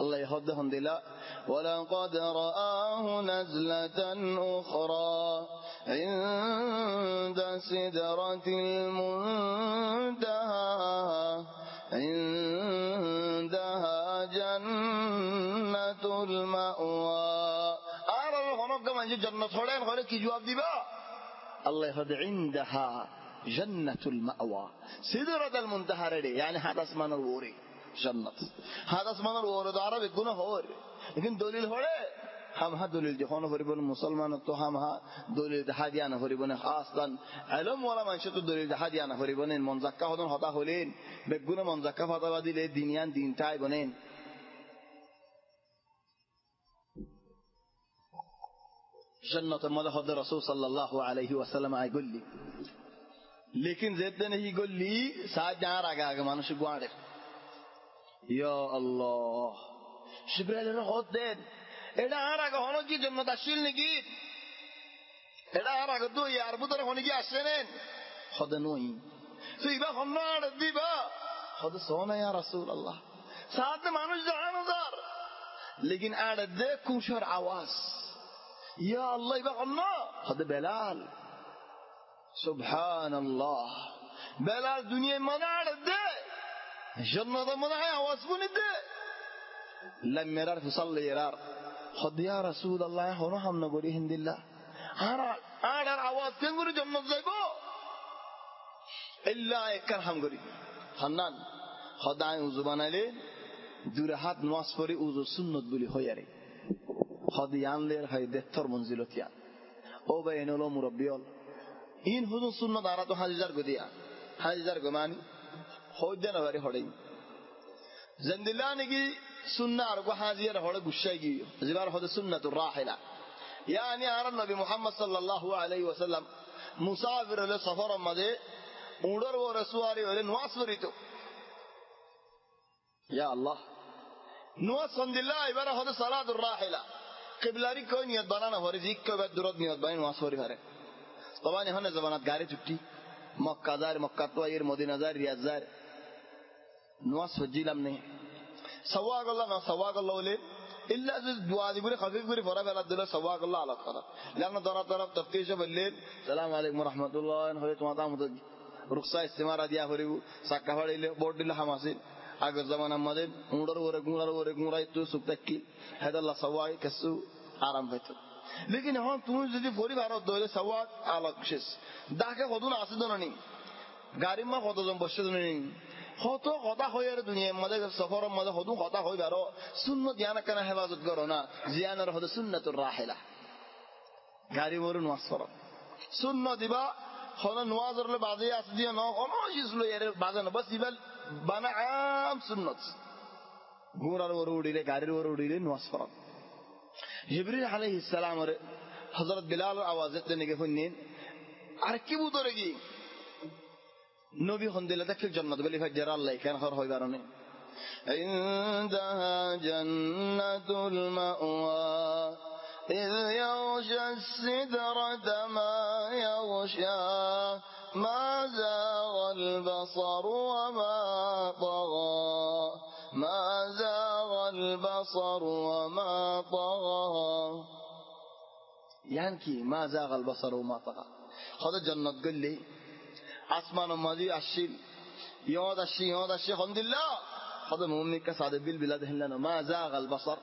الله يهدهم دلا ولقد رآه نزلة أخرى عند سدرة المنتهى عندها جنة المأوى. মানুষ জন্ম ছড়েন করে কি জবাব দিব? আল্লাহ ইন্দাহা জান্নাতুল মাওয়া। সিদরাতুল মুনতাহারে রে মানে হাত আসমানের ওরে, জান্নাত। হাত আসমানের ওরে দ্বারা বিগুণ হওয়ার। লেকিন দলিল হড়ে হামহা দলিল যখন হরিবন মুসলমান তো হামহা দলিল দেখা দিয়া না হরিবনে হাসান আলম ওলা মানুষ তো দলিল দেখা দিয়া না হরিবনে মনজাক্কা হদন হতা হলেন। বেগুনে মনজাক্কা ফাতাবা দিলে, দিনিয়ান দিনটাই বনেন جنة ماذا خد رسول صلى الله عليه وسلم يقول لي. لكن زيد نه يقول لي ساعة جان راجع ما نش قوانده يا الله. جبريل له خد دين. এটা আর আগে হন কি জন্য দাসিল নাকি এটা আর আগে দুই আর বুতরে হন কি আসছেন হদে নই তুই বা হন আর سونا হদে رسول ইয়া রাসূলুল্লাহ مانوش মানুষ دار. لكن লেকিন আর দে কুশর আওয়াজ ইয়া আল্লাহ বা আল্লাহ হদে বেলাল সুবহান আল্লাহ বেলাল দুনিয়ায় মনে দে জন্নতে মনে হয় আওয়াজ শুনে দে লামেরার ফিসাল্লি এরার হদিয়া রাসূল আল্লাহ হনো হামনা করি হিন্দিল্লা আর আর আওয়াজ কেন করে জন্নত যাইব ইল্লা এককার হাম করি হান্নান হদায় উজু বানাইলে দুরে হাত নোয়াজ পরে উজু সুন্নত বলি হয় আরে হদিয়ান লের হয় দেহর মঞ্জিলতিয়া। ও বা এন হলো মুরব্বিয়ল। ইন হুজুর শূন্য দাঁড়া তো হাজিজার গদিয়া। হাজিজার গমানি। হইদেন হবারি হড়াই। জেন্দিলা নাকি শূন্য আর গো হাজিয়ার হলে সফর মাঝে উড়র ও রসুয়ারি হলে নোয়াজ করিত ইয়া আল্লাহ। নোয়াজ সন্দিল্লা এবার হদে সালাদুর রাহেলা। কিবলারি কই নিয়ত বানানো হরে জিক কই দূরত নিয়ত বানাই নোয়াজ করি হারে তবান এখন জবানাত গাড়ি ছুটি মক্কা যার মক্কা তো এর মদিনা যার রিয়াজ যার নোয়াজ সজ্জিলাম নেই সওয়াগ আল্লাহ না সওয়াগ আল্লাহ বলে ইল্লা যে দোয়া দিবরে খাফিফ করে ফরা ফেলা দিলে সওয়াগ আল্লাহ আলাদা করা লান দরা তরফ তফতিশ বললেন সালাম আলাইকুম রাহমাতুল্লাহ হয়ে তোমার দাম রুকসা ইস্তেমারা দিয়া হরিবু সাক্কা ফাড়িলে বোর্ড দিলে হামাসিল আগের জামান আমাদের উড়ার ওরে গুঁড়ার ওরে গুঁড়াই তো সুপ্তাক্কি হেদাল্লাহ সওয়াই কেসু আরাম হইতো লেকিন এখন তুমি যদি পরিবার দইলে সওয়াগ আলাক শেষ দাকে কদুন আছে দনানি গাড়ি মা কতজন বসে দনানি হত কথা হয়ে আর দুনিয়ার মাঝে সফরের মাঝে হদু কথা হয়ে বেরো শূন্য জ্ঞান কেন হেফাজত করো না জিয়ানের হদে শূন্যতুর রাহেলা গাড়ি মরু নোয়াজ করো শূন্য দিবা হন নোয়াজ বাজে আছে দিয়ে ন হন এর বাজে না বাস ইবাল بن عام سنت لك وروديله غارر وروديله نواسفر جبريل عليه السلام حضرت بلال اوازت نگه فنين اركبو درگي نبي خندله داخل جنة بلي فجر الله كان خر هوي بارني عندها جنة المأوى إذ يغشى السدرة ما يغشى. ما زاغ البصر وما البصر وما طغى. يعني ما زاغ البصر وما طغى. خذ جنة قل لي أسمان عثمان ماضي أشيل يود أشي يود أشي الحمد لله. خد مؤمن كساد بالبلاد هلنا. ما زاغ البصر.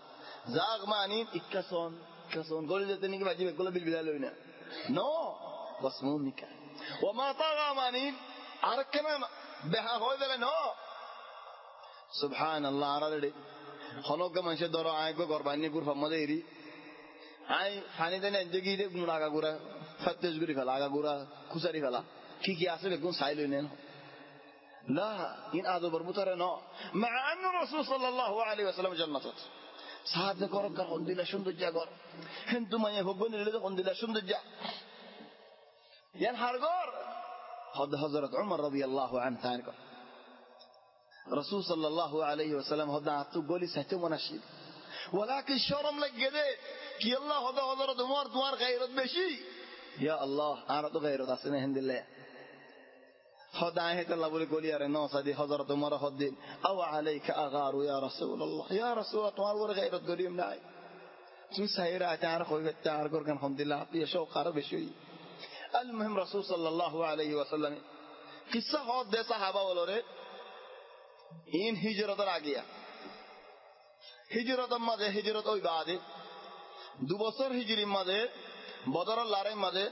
زاغ معنين إكسون إكسون. قول لي تنيك بجيب قول بالبلاد لنا نو بس مؤمن وما طغى معنين أركنا بها هو ذلك نو. سبحان الله رضي হনকে মানুষের ধরো, আয় গো গর বাহিনী গুর ফাম্মা আই ফানি দেন এনজে গিয়ে দেখ আগা গুড়া ফাতেজ গুড়ি ফেলা, আগা গুড়া খুচারি ফেলা। কি কি আছে দেখুন চাই লই নেন। লা, ইন আদবর মুতারে ন। মা আন রাসূল সাল্লাল্লাহু আলাইহি ওয়াসাল্লাম জান্নাতত। সাহায্য করক গা কন্দিলা সৌন্দর্য গর হিন্দু মাইয়া ভগবান লিলে কন্দিলা সৌন্দর্য। ইয়ান হারগর হযরত উমর রাদিয়াল্লাহু আনহু তাআলা رسول صلى الله عليه وسلم هذا عطو قولي سهتم ونشيد ولكن شرم لك قديت كي الله هذا هذا دمار دمار غيرت بشي يا الله أنا تو غيرت أسنى هند الله هذا هيت الله بقول قولي يا رنوس دي هذا دمار هدين أو عليك أغار يا رسول الله يا رسول الله ور غيرت قولي مناي سن سهيرة تعرف خوي تعرف قرقن الحمد الله يا شو قارب شوي المهم رسول صلى الله عليه وسلم قصة هذا صحابة ولوره ইন হিজরতের আগিয়া হিজরতের মাঝে হিজরত ওই বাদে। দু বছর হিজরির মাঝে বদরের লড়াই মাঝে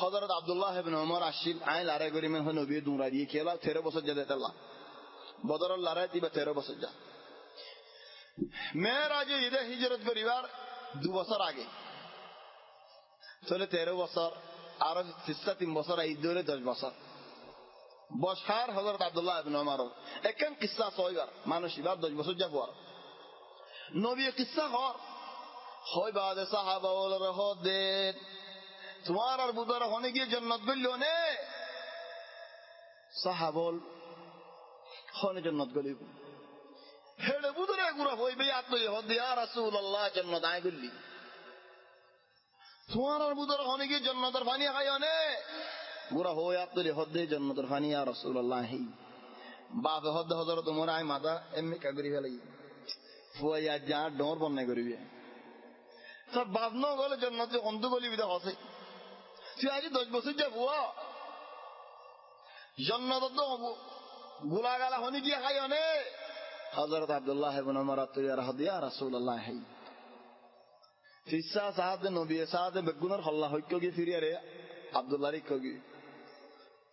হজরত আব্দুল্লাহ ইবনে ওমর আসিল আই লড়াই করি মেন নবী দুরা দিয়ে খেলা, তেরো বছর যা দেতাল্লা বদরের লড়াই দিবা তেরো বছর যা। মেয়ের আগে ঈদে হিজরত করিবার দু বছর আগে। তাহলে তেরো বছর, আরও তিস্তা তিন বছর ঈদ ধরে দশ বছর। বসার হজরত আব্দুল্লাহ ইবনে ওমর একান কিসা ছয়বার মানুষ এবার দশ বছর যাব আর নবী কিসা হর হয় বাদে সাহাবা হদেন তোমার আর বুধার হনে গিয়ে জন্নত গলিল নে সাহাবল হনে জন্নত গলিব হেড়ে বুধরে গুড়া হইবে আত্মই হদে আর রাসূলুল্লাহ জন্নত আয় গলি তোমার আর বুধার হনে গিয়ে জন্নতের পানি খাই নে গুড়া হই আত্মই হদে জন্নতের পানি আর রাসূলুল্লাহ। হি বাপ হদে হদর তোমার আয় মাদা এমনি কাগরি ফেলাই ফুয়াইয়া যা ডর বন্যায় করিবে তোর বাপ ন গলে জন্নতে অন্ধ গলিবি দেখ আছে তুই আজ দশ বছর যা বুয়া। জন্নত তো গুলা গালা হনি দিয়ে খাই অনে। হজরত আব্দুল্লাহ ইবনে ওমর আতুয়ার হদিয়া রাসূলুল্লাহ। ফিসা সাহাদ নবী, সাহাদ বেগুনার হল্লা হইক্য গি ফিরিয়ারে আব্দুল্লাহ রিক্য গি।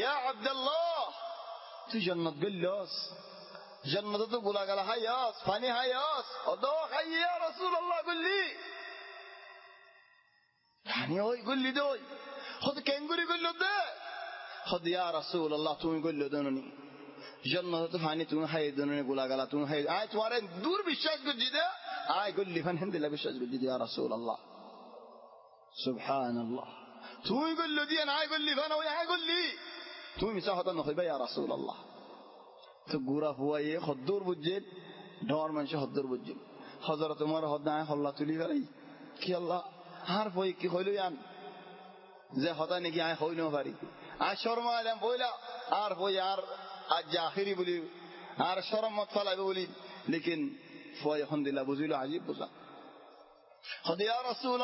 ইয়া আব্দুল্লাহ তুই জন্নত গল্লস জন্নত তো গুলা গালা হাইয়াস পানি হাইয়াস অদো হাইয়া রাসূল আল্লাহ গল্লি পানি ওই গল্লি দই হদ কেঙ্গুরি গল্ল দে হদ ইয়া রাসূল আল্লাহ তুমি গল্ল দননি জন্নত তো পানি তুমি হাই দননি গুলা গালা তুমি হাই আয় তোমারে দূর বিশ্বাস করছি দে আয় গল্লি ফান হিন্দিলা বিশ্বাস করছি ইয়া রাসূল আল্লাহ সুবহানাল্লাহ তুমি গল্ল দিয়ে না আয় গল্লি ফান ওই আয় গল্লি তুমি মিছা হতা নকইবা ইয়া রাসূল আল্লাহ তো গুড়া হুয়াইয়ে হদ্দুর বুঝছেন ঢর মানুষ হদ্দুর বুঝছেন হজরত তোমার হদ্দায় হল্লা তুলি বেড়াই কি আল্লাহ আর বই কি হইল আন যে হতা নাকি আয় হইল পারি। আর শর্মা এলাম, বইলা, আর বই আর আজ আখিরি বলি, আর শরম মত ফেলাবে বলি। লেকিন ফয় এখন দিলা, বুঝিল আজিব বুঝা। হদিয়া রসুল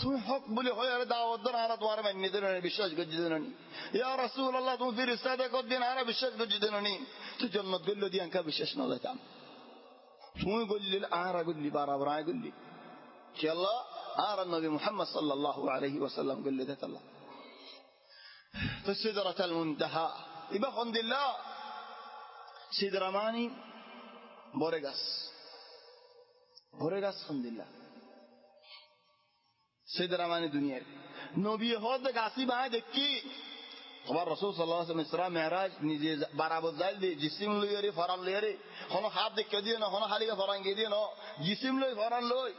تم حكم لهوير دعوتنا على دوار من مدنني بشاش جدنني يا رسول الله تم في رسالة قد دين على بشاش جدنني تجنة قل له ديانك بشاش نالله تعم. تم قل لي؟ الآن قل لي بارا برا قل لي. يا الله؟ آر النبي محمد صلى الله عليه وسلم قل لي ذات الله. في سدرة المنتهى. يبخن الله. سدرة ماني؟ بورغاس بورغاس خند الله. হামদুলিল্লাহ মানে দুনিয়ার। নবী হদ গাছি বাই দেখি তোমার রসুল সাল্লাহ ইসরা, মেহরাজ, নিজে বারাবর যাই দিয়ে জিসিম লইয়ারে ফরান লইয়ারে হনো হাত দেখে দিয়ে না হনো হালিকা ফরান গিয়ে দিয়ে ন, জিসিম লই ফরান লই।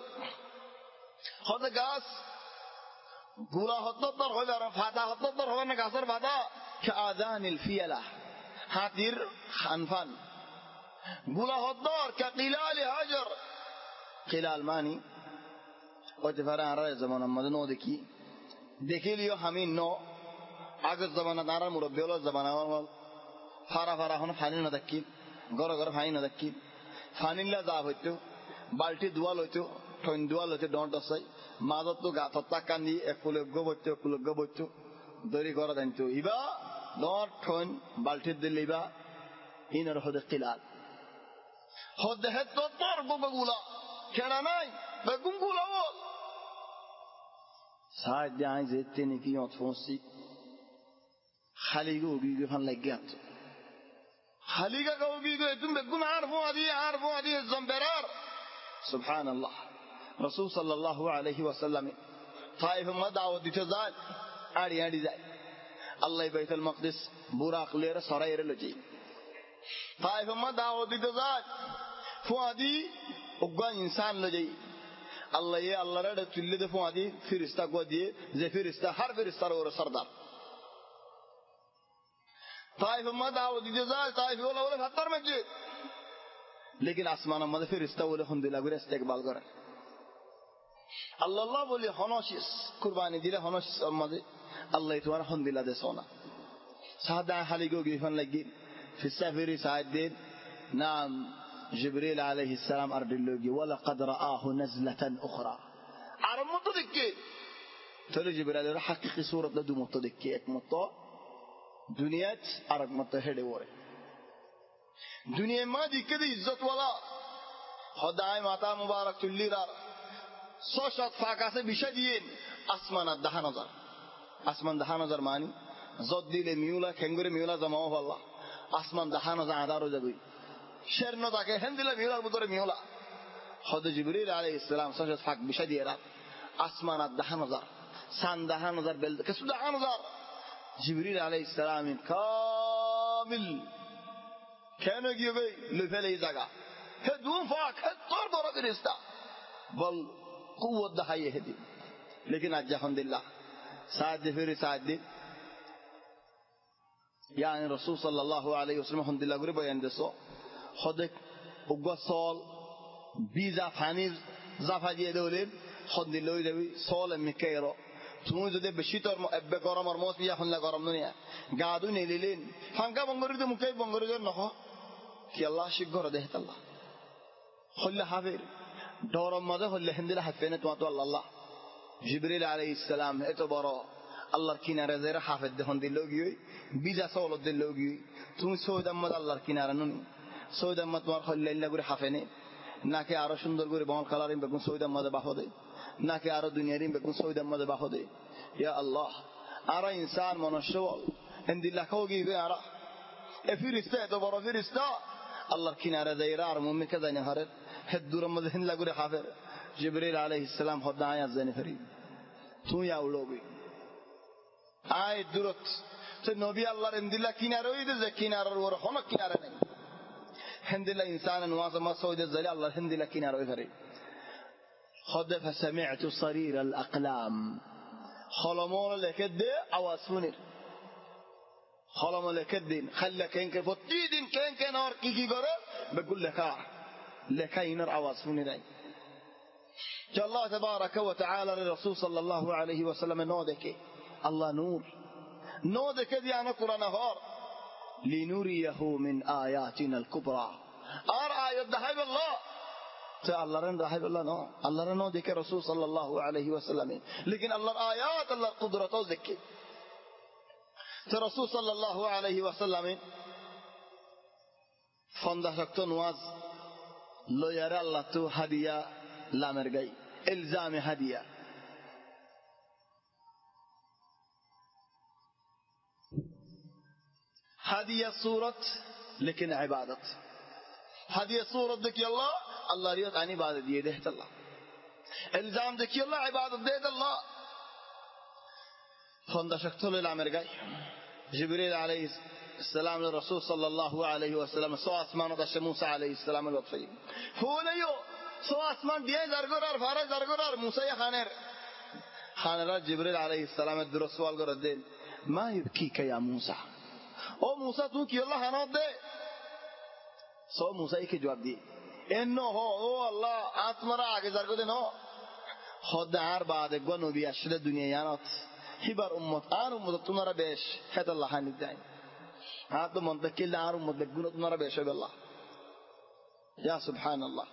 হদ গাছগুলা হত্তর হবে আর ফাদা হত্তর হবে না গাছের ফাদা। আজানিল ফিয়ালা, হাতির খানফানগুলা হত্তর কিলাল হাজার। কিলাল মানি হতে পারে আর জমানার মধ্যে ন দেখি দেখিলিও আমি ন আগের জমানা তারা মুরব্বী হলো জমানা ফারা ফারা হন ফানি না দেখি ঘরে ফানি না দেখি ফানিলা যা হইতো বাল্টি দুয়াল হইতো ঠন্দুয়ালতে ডন্ট আছে মাজত তো গাঁতত টাকা নি একলগ্য বচ্চ একলগ্য বচ্চ দরি করা দেন তো ইবা ডট ঠন বাল্টির দিল ইবা ইনার হদে কিলাল হদে হে তো তোর বেগুলা খেড়া নাই বেগুনগুলা বল saad daan zetteni kiyon tfonsi khaligo gigo fan leggat khaliga go gigo etum begum arfu adi arfu adi zamberar subhanallah rasul sallallahu alaihi wasallam طائف ما دعوة تزال آري آري زال الله بيت المقدس براق لير سرير لجي طائف ما دعوة تزال فوادي أقوى إنسان لجي আল্লাহ আল্লাহর এটা তুললে দে ফোঁয়া দিয়ে ফিরিস্তা কুয়া দিয়ে যে ফিরিস্তা হার ফিরিস্তার ওর সর্দার। তাইফ মত দিতে যায়, তাইফ বলে ভাত্তার মেজে লেকিন আসমান আমাদের ফেরিস্তা বলে হন্দিলা করে ইস্তেকবাল করে। আল্লাহ বলি হনসিস কুরবানি দিলে হনসিস আমাদের আল্লাহ তোমার হন্দিলা দেশ না সাহাদা হালিগো গিফান লাগি ফিসা ফেরি সাহায্যের নাম جبريل عليه السلام أردلوجي ولقد رآه نزلة أخرى. عرم متدكي تولي جبريل حقق سورة لدو متدكي مطا دنيات عرق متهدي وري دنيا ما دي كده عزت ولا. خدای ماتا مبارك چلی را. سوشت فاقاسة بشا ديين أسمان الدها نظر. أسمان دها نظر معنی زد دیل میولا كنگوري ميولا زمان والله. أسمان دها نظر عدارو جگوی شرنا تاكي هندلا ميولا المدر ميولا خود جبريل عليه السلام سجد حق بشديرا آسمان دهان نظر سان دهان نظر بلد. كسو دهان نظر. جبريل عليه السلام كامل كان يجيبي لفلي زغا هدون فاك هدور دور درستا بل قوة دهاية هدي لكن الحمد لله سعد في سعد يعني رسول صلى الله عليه وسلم الحمد لله قريبا يندسو xodek uga sool bizafaniz zafajiye dowlen xodniloydawi soole mikeyro tunuzode beshitor ebbe goromor mos biyafunla goromnunia gaadu nelilen hanka bongorido mukey bongorido noxo ti allah shiggoro dehetalla holle hafir dorommode holle hindila hafene tumatu allah jibril alayhissalam eto boro আল্লাহর কিনারে যে হাফের দেহন দিল গিয়ে বিজা সৌলত দিল গিয়ে তুমি সৌদাম্মদ আল্লাহর কিনারে নুনি সৌদ আহমদ তোমার হল্লা করে হাফেনে নাকি আরও সুন্দর করে বহল কালারিম বেগুন সৌদ আহমদে বাহ দে। নাকি আরও দুনিয়ারিম বেগুন সৌদ আহমদে বাহ দে। ইয়া আল্লাহ, আরা ইনসান মনুষ্য হিন্দিল্লা খাও গিয়ে আরা। এ ফিরিস্তা, এত বড় ফিরিস্তা। আল্লাহর কিনারে যাই আর মুমিকে জানি হারের। হেদুর মধ্যে হিন্দলা করে হাফের। জিবরিল আলাইহিস সালাম হদা আয়াত জানি ফেরি। তুই আউলোবি আয় দূরত। নবী আল্লাহর হিন্দিল্লা কিনারে ওই যে কিনারের ওর হন কিনারে নেই। هندلا إنسانا واصما صود الزلي الله هندلا كينا أروي ثري خد فسمعت صرير الأقلام. خلمون لكد أواسونير خلم لكد خلى كين كين فتيدين كين كين أور كيكي غرا بقول لك آه لكينر أواسونير الله تبارك وتعالى للرسول صلى الله عليه وسلم نودك. الله نور. نودك دي أنا قرآن هور لنريه من آياتنا الكبرى. أرى آية يدحب الله. الله رن رحب الله نو. الله رن ديك رسول صلى الله عليه وسلم. لكن الله آيات الله قدرة ذكى ترسول صلى الله عليه وسلم. فند شكتن واز. يرى الله تو لا مرجعي إلزام هدية. هذه صورة لكن عبادة. هذه صورة ذكي الله الله ريوت عن عبادة دي دهت الله. إلزام ذكي الله عبادة دهت الله. خند شكتل العمر جاي. جبريل عليه السلام للرسول صلى الله عليه وسلم سو آسمان دش موسى عليه السلام الوقفين هو ليو سو آسمان دي زرقرار فار زرقرار موسى يا خانر. خانر جبريل عليه السلام الدرسوال قرد ما يبكيك يا موسى؟ ও মুসা, তুই কি আল্লাহ হানাত দে? সব মুসাইকে জবাব দিয়ে এন্ন হো, ও আল্লাহ আত্মারা আগে যার করে ন। হদ আর বাদ একবার নবী আসলে দুনিয়া জানত হিবার উম্মত, আর উম্মত তোমারা বেশ হেত আল্লাহ হানি দেয়। হ্যাঁ তো মন কিল্লা আর উম্মত দেখগুলো তোমারা বেশ হবে আল্লাহ। ইয়া সুবহান আল্লাহ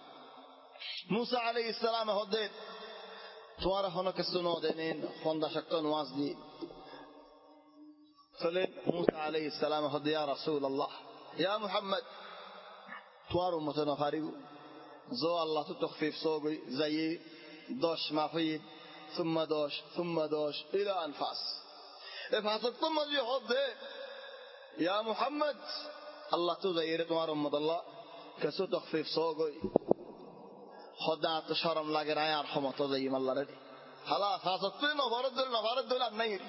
মুসা আলী ইসলাম হদে, তোমার হনো কিছু ন দেনেন খন্দা শক্ত নওয়াজ দি سليم موسى عليه السلام قال يا رسول الله يا محمد. توارو متنفاريو زو الله تخفيف صوبي زي دوش ما فيه ثم دوش ثم دوش إلى أنفاس. إفاس ثم يحض يا محمد. الله تزير توارو مت الله. كسو تخفيف صوبي خدعت شرم لاغرايا رحمة الله زي ما الله ردي خلاص خاصة نفرد دول نفرد دول النير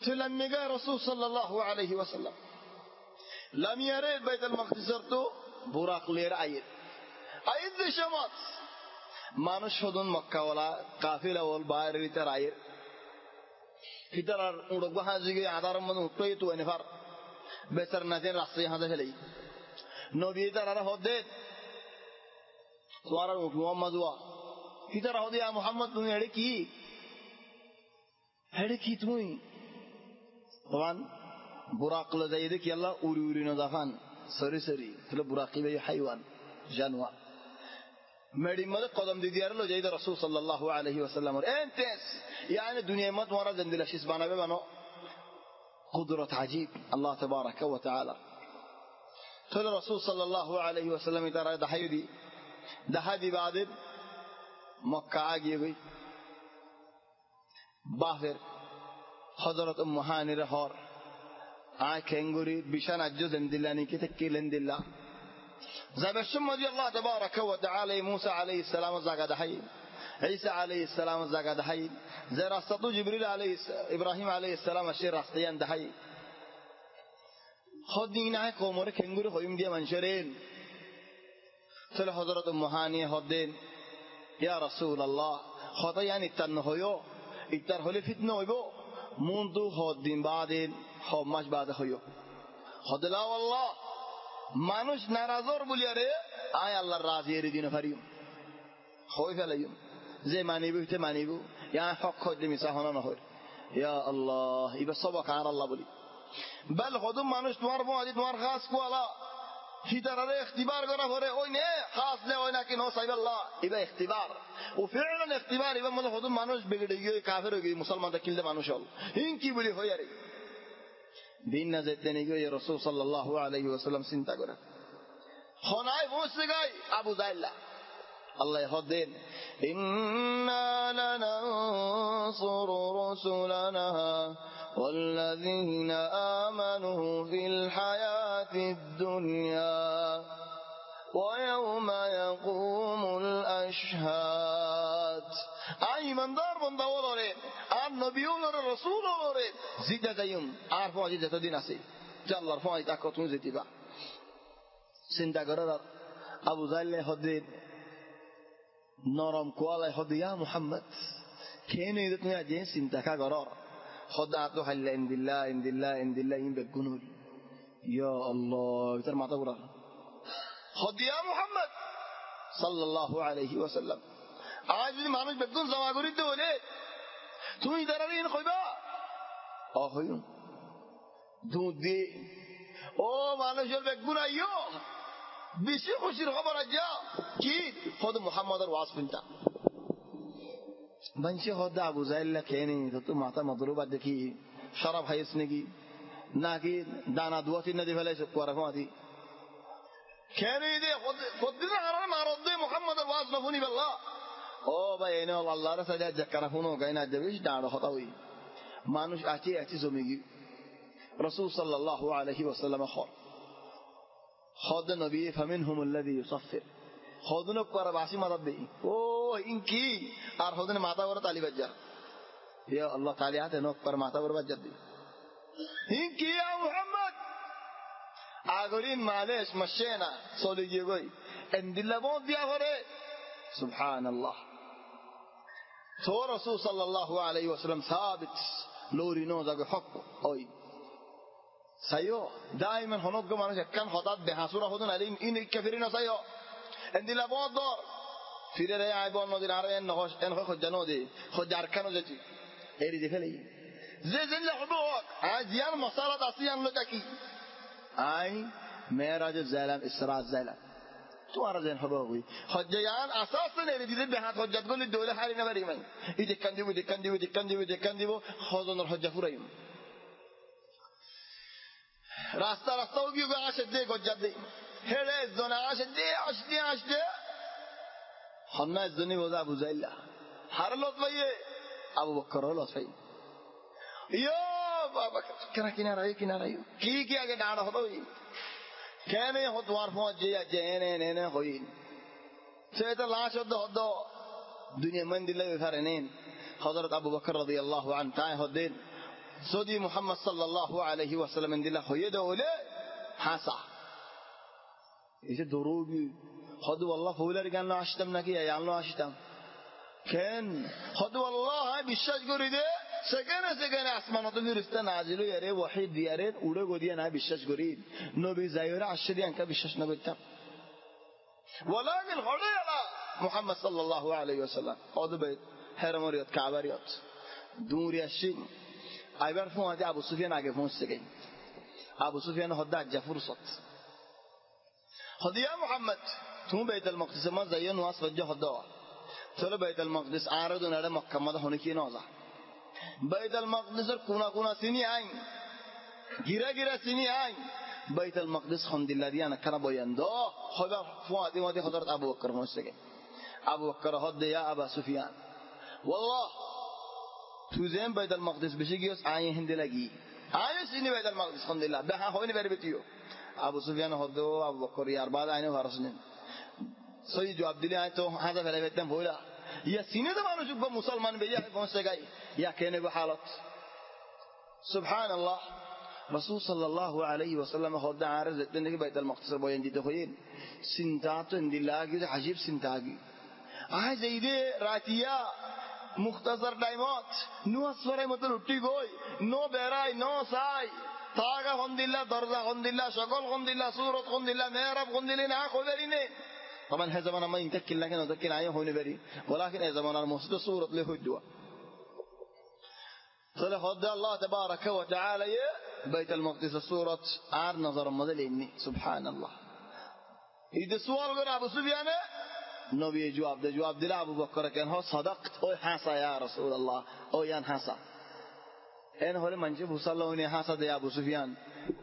تلمگا رسول صلى الله عليه وسلم لم يرد بيت المقدس تو براق لير আয়ের আয়ের দেশমাত মানুষ সদন মক্কাওয়ালা কাফিলা ওল বাইরের ইতার আয়ের ইতার আর উড়ক হাজিগে আধার মধ্যে উঠই তো এনে বেচার নাচের রাস্তায় হাতে ফেলেই নবী তার আর হদে তোমার আর মোহাম্মদ ওয়া ইতার হদে মোহাম্মদ তুমি এড়ে কি এড়ে কি তুমি طبعا براق زيدك يلا أوري دخان سري سري تلا براقي بي حيوان. جانوا. مدي مد قدم دي ديار لو جيد رسول صلى الله عليه وسلم. انتس يعني دنيا مد ورا دندلا شيس بانا بانو قدرة عجيب. الله تبارك وتعالى. تلا رسول صلى الله عليه وسلم ترى دحيدي دحدي بعد مكة عجيبي باهر. حضرت أم هاني رحور آكينغوري آه، بشان أجزن دلاني كتكيلن دلا زب الشم دي الله تبارك وتعالى موسى عليه السلام زاقا دحي. عيسى عليه السلام زاقا دحي. زي راستطو جبريل عليه إبراهيم عليه السلام الشير راستيان دحي. خود دينا كومور كينغوري خويم دي منشرين سل حضرت أم هاني خدين يا رسول الله خطيان يعني التنهيو الترهل فتنه يبو ইত্তার হলে ফিতনা হইব মুন্তু হদ দিন বাদিন হব মাস বাদে হইও। হদলা আল্লাহ, মানুষ নারাজর বলিয়ারে আয় আল্লাহর রাজি এর দিন ফারিও। হই ফেলাইম যে মানিব হইতে মানিব। ইয়া হক হইতে মিছা হনা নহয় ইয়া আল্লাহ ইবা সবক আর আল্লাহ বলি। বেল হদম মানুষ তোমার আজি তোমার খাস কোয়ালা। সিতারারে ইখতিবার করা ভরে ওই নে, খাস নে, ওই নাকি নো সাইব আল্লাহ ও ফিরলেন ইখতিবার ইবা মনে হতুন মানুষ বিগড়ে গিয়ে কাফের হয়ে গিয়ে মুসলমানটা কিনলে মানুষ হল। হিং কি বলি হই আরে? দিন না যেতে নি গিয়ে রসুল সাল্লাহ আলহি ওসাল্লাম চিন্তা করে। হনাই পৌঁছে গাই আবু জাইল্লা। আল্লাহ হদেন ইন্না লানানসুরু রাসূলানা والذين آمنوا في الحياة الدنيا ويوم يقوم الأشهاد. آه، أي من دار من دور أوري النبي آه، الرسول أوري زيدة ديوم عارفوا زيدة دين أسي جل عارفوا زيدة كتون زيدة سنتا قرر أبو ذال يهدين نرم كوالا يهدي يا محمد. كينو يدتني أجين سنتا كقرار তুমি আজ চিন্তা কা কর হদা তো হাল্লা ইন্দিল্লা ইন্দিল্লা ইন্দিল্লা ইন বেগুনুল ইয়া আল্লাহ তার মাথা ঘুরা হদিয়া মুহাম্মদ সাল্লাল্লাহু আলাইহি ওয়াসাল্লাম আজ যদি মানুষ বেগুন জমা করিতে হলে তুমি তারা ইন কইবা অ হইম দুধ দি ও মানুষের বেগুন আইও বেশি খুশির খবর যা কি হদ মোহাম্মদের ওয়াজ শুনতা بنشي خدا أبو زائل لك يعني تطو معتا مضروبة دكي شرب هيسنجي ناكي دانا دواتي ندي فلاش كوارفاتي كان دي خد خدنا غرنا ما ردي محمد الواز نفوني بالله. أو بيني والله الله رسالة ذكرفونه قينا دبيش دار خطوي مانوش أتي أتي زميجي رسول صلى الله عليه وسلم خور. خد النبي فمنهم الذي يصفر হজনক করা বাসি মাথা দেই। ও, ইনকি, আর হজনে মাথা করে তালি বাজ্জা হে আল্লাহ, তালি হাতে নক করে মাথা করে বাজ্জা দি ইনকি মোহাম্মদ মালেশ মাসে না চলে গিয়ে গই এন্দিল্লা বোধ দিয়া করে সুবহান আল্লাহ তো রসুল সাল্লাহ আলাই ওসালাম সাবিত, লৌরি নো যাবে হক, ওই। চাইও দা ইমান হনজ্ঞ মানুষ একখান হঠাৎ দেহাসুরা হতন আলিম, ইন কাফিরি না চাইও এন্দিলা বদর ফিরে রে আই বন নদীর আর এন নহস এন হয় খজ্জা নদী খজ্জা আর খানো যেতি এরি দেখে লাই যে জেনলে হব আই জিয়ান মশালাত আসি আনলো কি আই মেরাজ জালাম ইসরা জালাম তোমার যেন হবে হবি হজ্জায়ান আস্তে আস্তে নেড়ে দিলে বেহাত হজ্জাত গলি দৌলে হারি না পারি মাই ই দেখান দিব দেখান দিব দেখান দিব দেখান দিব হজনের হজ্জা ফুরাইম রাস্তা রাস্তাও কি আসে দে গজ্জাত দে হেড়ে একজনে আসে, দে আসতে আসতে বোঝা বুঝাইলা। হার পাইয়ে আবু বক্কর লত পাই ইয়ো, বাবা, কেনা কিনারা কিনারা কি কি আগে ডাঁড় হতো কেন হো তোমার ফোন যে আছে এনে এনে হইন সে তো লাশ হদ্দ হদ্দ। দুনিয়া মন দিলে এখানে নেন হজরত আবু বকর রাদি আল্লাহ আন তাই হদ্দিন যদি মুহাম্মদ সাল্লাল্লাহু আলাইহি ওয়াসাল্লাম দিলা হইয়ে দে হলে হাসা। এসে দরুবি হদু আল্লাহ ফুলার গান আসতাম নাকি আল্লাহ আসতাম কেন হদু আল্লাহ বিশ্বাস করি দে সেখানে সেখানে আসমানত ফিরিস্তা নাজিল ইয়ারে ওয়াহি দিয়ারে উড়ে গদিয়া না বিশ্বাস করি নবী যাইরে আশ্চর্য আঙ্কা বিশ্বাস না করতাম ولكن হড়ে আলা মুহাম্মদ সাল্লাল্লাহু আলাইহি ওয়াসাল্লাম অদবে হেরমরিয়ত কাবারিয়ত দূরি আসি আইবার ফোন আছে আবু সুফিয়ান আগে পৌঁছছে গই আবু সুফিয়ান হদ্দা আজ্জা ফুরসত خذ يا محمد. تو بيت المقدس ما زين واس جه خدوا تلو بيت المقدس؟ عارضون على مكة ماذا هناك نوزا بيت المقدس كونا كونا سني عين جرا جرا سني عين بيت المقدس خند الله ديانا كنا بيندو خدا فوادي وادي خدرت أبو بكر مسجد أبو بكر هد يا أبا سفيان والله. توزين بيت المقدس بشيء يوس عين هند لقي عين سني بيت المقدس خند الله بها هوني بربتيو أبو سفيان هدو أبو بكر يا أربعة عينه هرسنين صحیح جواب دلی آئے تو ہاں پھیلے بیتنا بھولا یا سینے دبانو جو با مسلمان بے یا جاي يا كينه یا حالت سبحان الله رسول صلى الله عليه وسلم خود عارض دیتے بيت المقدس بیت المقتصر بوین دیتے خوئین سنتاتو اندی لاغی عجیب سنتاگی. آه آئے زیدے راتیا. مختصر دائمات نو اسورے مطلب اٹھی گوئی نو بیرائی نو سائی. طاقة غندلا درزة غندلا شغل غندلا صورة غندلا ميرب غندلا ناخو بريني طبعا هذا زمان ما ينتكل لكن نتكل عليه هوني بري ولكن هذا زمان المسجد صورة له الدواء صلح الله تبارك وتعالى بيت المقدس صورة عار نظر مدليني. سبحان الله. إذا سؤال قنا أبو سفيان نبي جواب ده جواب دل أبو بكر كان هو صدقت. أو حصى يا رسول الله. أو ين حصى এন হলে মানুষ হইনি হাসা দেয় আবু সুফিয়ান।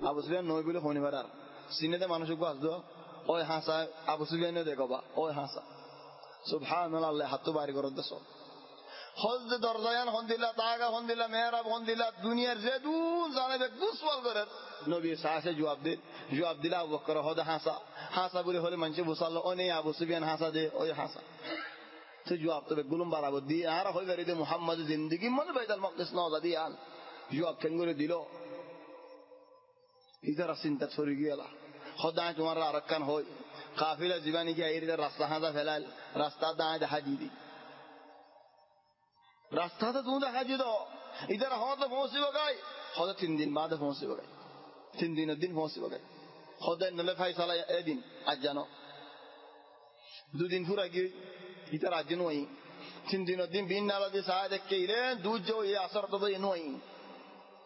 আবু সুফিয়ান নই বলে হইনি বেড়ার সিনেতে মানুষকে আসতো ওই হাসা আবু সুফিয়ান দেখবা ওই হাসা সুবহান আল্লাহ হাতু বাড়ি দে দিলা মানুষ দে হাসা তো জবাব তো গুলুম বাড়াবো আর দে জিন্দগি, মনে বাইতাল মকদিস জবাব কেন করে দিল ইদারা চিন্তা ছড়ি গিয়েলা সদায় তোমার আরক্ষণ হয় কাফিলা জীবানী কি এই রাস্তা হাঁদা ফেলাল রাস্তা দাঁড়ায় দেখা দি রাস্তাতে তুমি দেখা দিত ইদার হতে পৌঁছিব গাই হতে তিন দিন বাদে পৌঁছিব গাই তিন দিনের দিন পৌঁছিব গাই হতে নলে ফাইসালা এদিন আজ জানো দুদিন ফুরা গিয়ে ইতার আজ নই তিন দিনের দিন বিন নালা দিয়ে সাহায্য দেখে ইরে দুধ যে আসর তো নই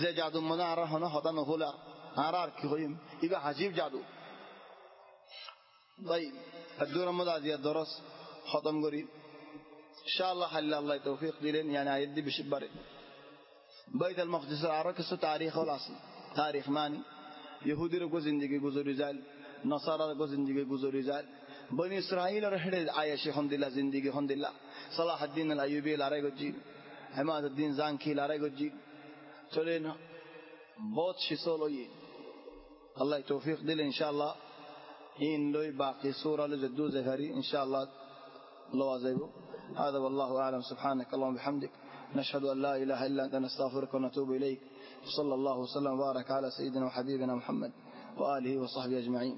زي جادو مدان رهنا هدان هلا عرار كيهم إيجا عجيب جادو. طيب الدورة مدى دي الدرس خطم قريب إن شاء الله حل الله توفيق لين يعني يدي بشبري بيت المقدس العراقس تاريخ الأصل تاريخ ماني يهودي رقو زندگي گزوري زال. نصارى رقو زندگي گزوري زال. بني إسرائيل رحل عايشي حمد الله زندگي حمد الله صلاح الدين الأيوبي لاري جيب عماد الدين زانكي لاري جيب تلين بوت شسولوي الله توفيق دل إن شاء الله إن لوي باقي سورة لجدو زهري إن شاء الله الله زيبو هذا والله أعلم سبحانك اللهم بحمدك نشهد أن لا إله إلا أنت نستغفرك ونتوب إليك صلى الله وسلم وبارك على سيدنا وحبيبنا محمد وآله وصحبه أجمعين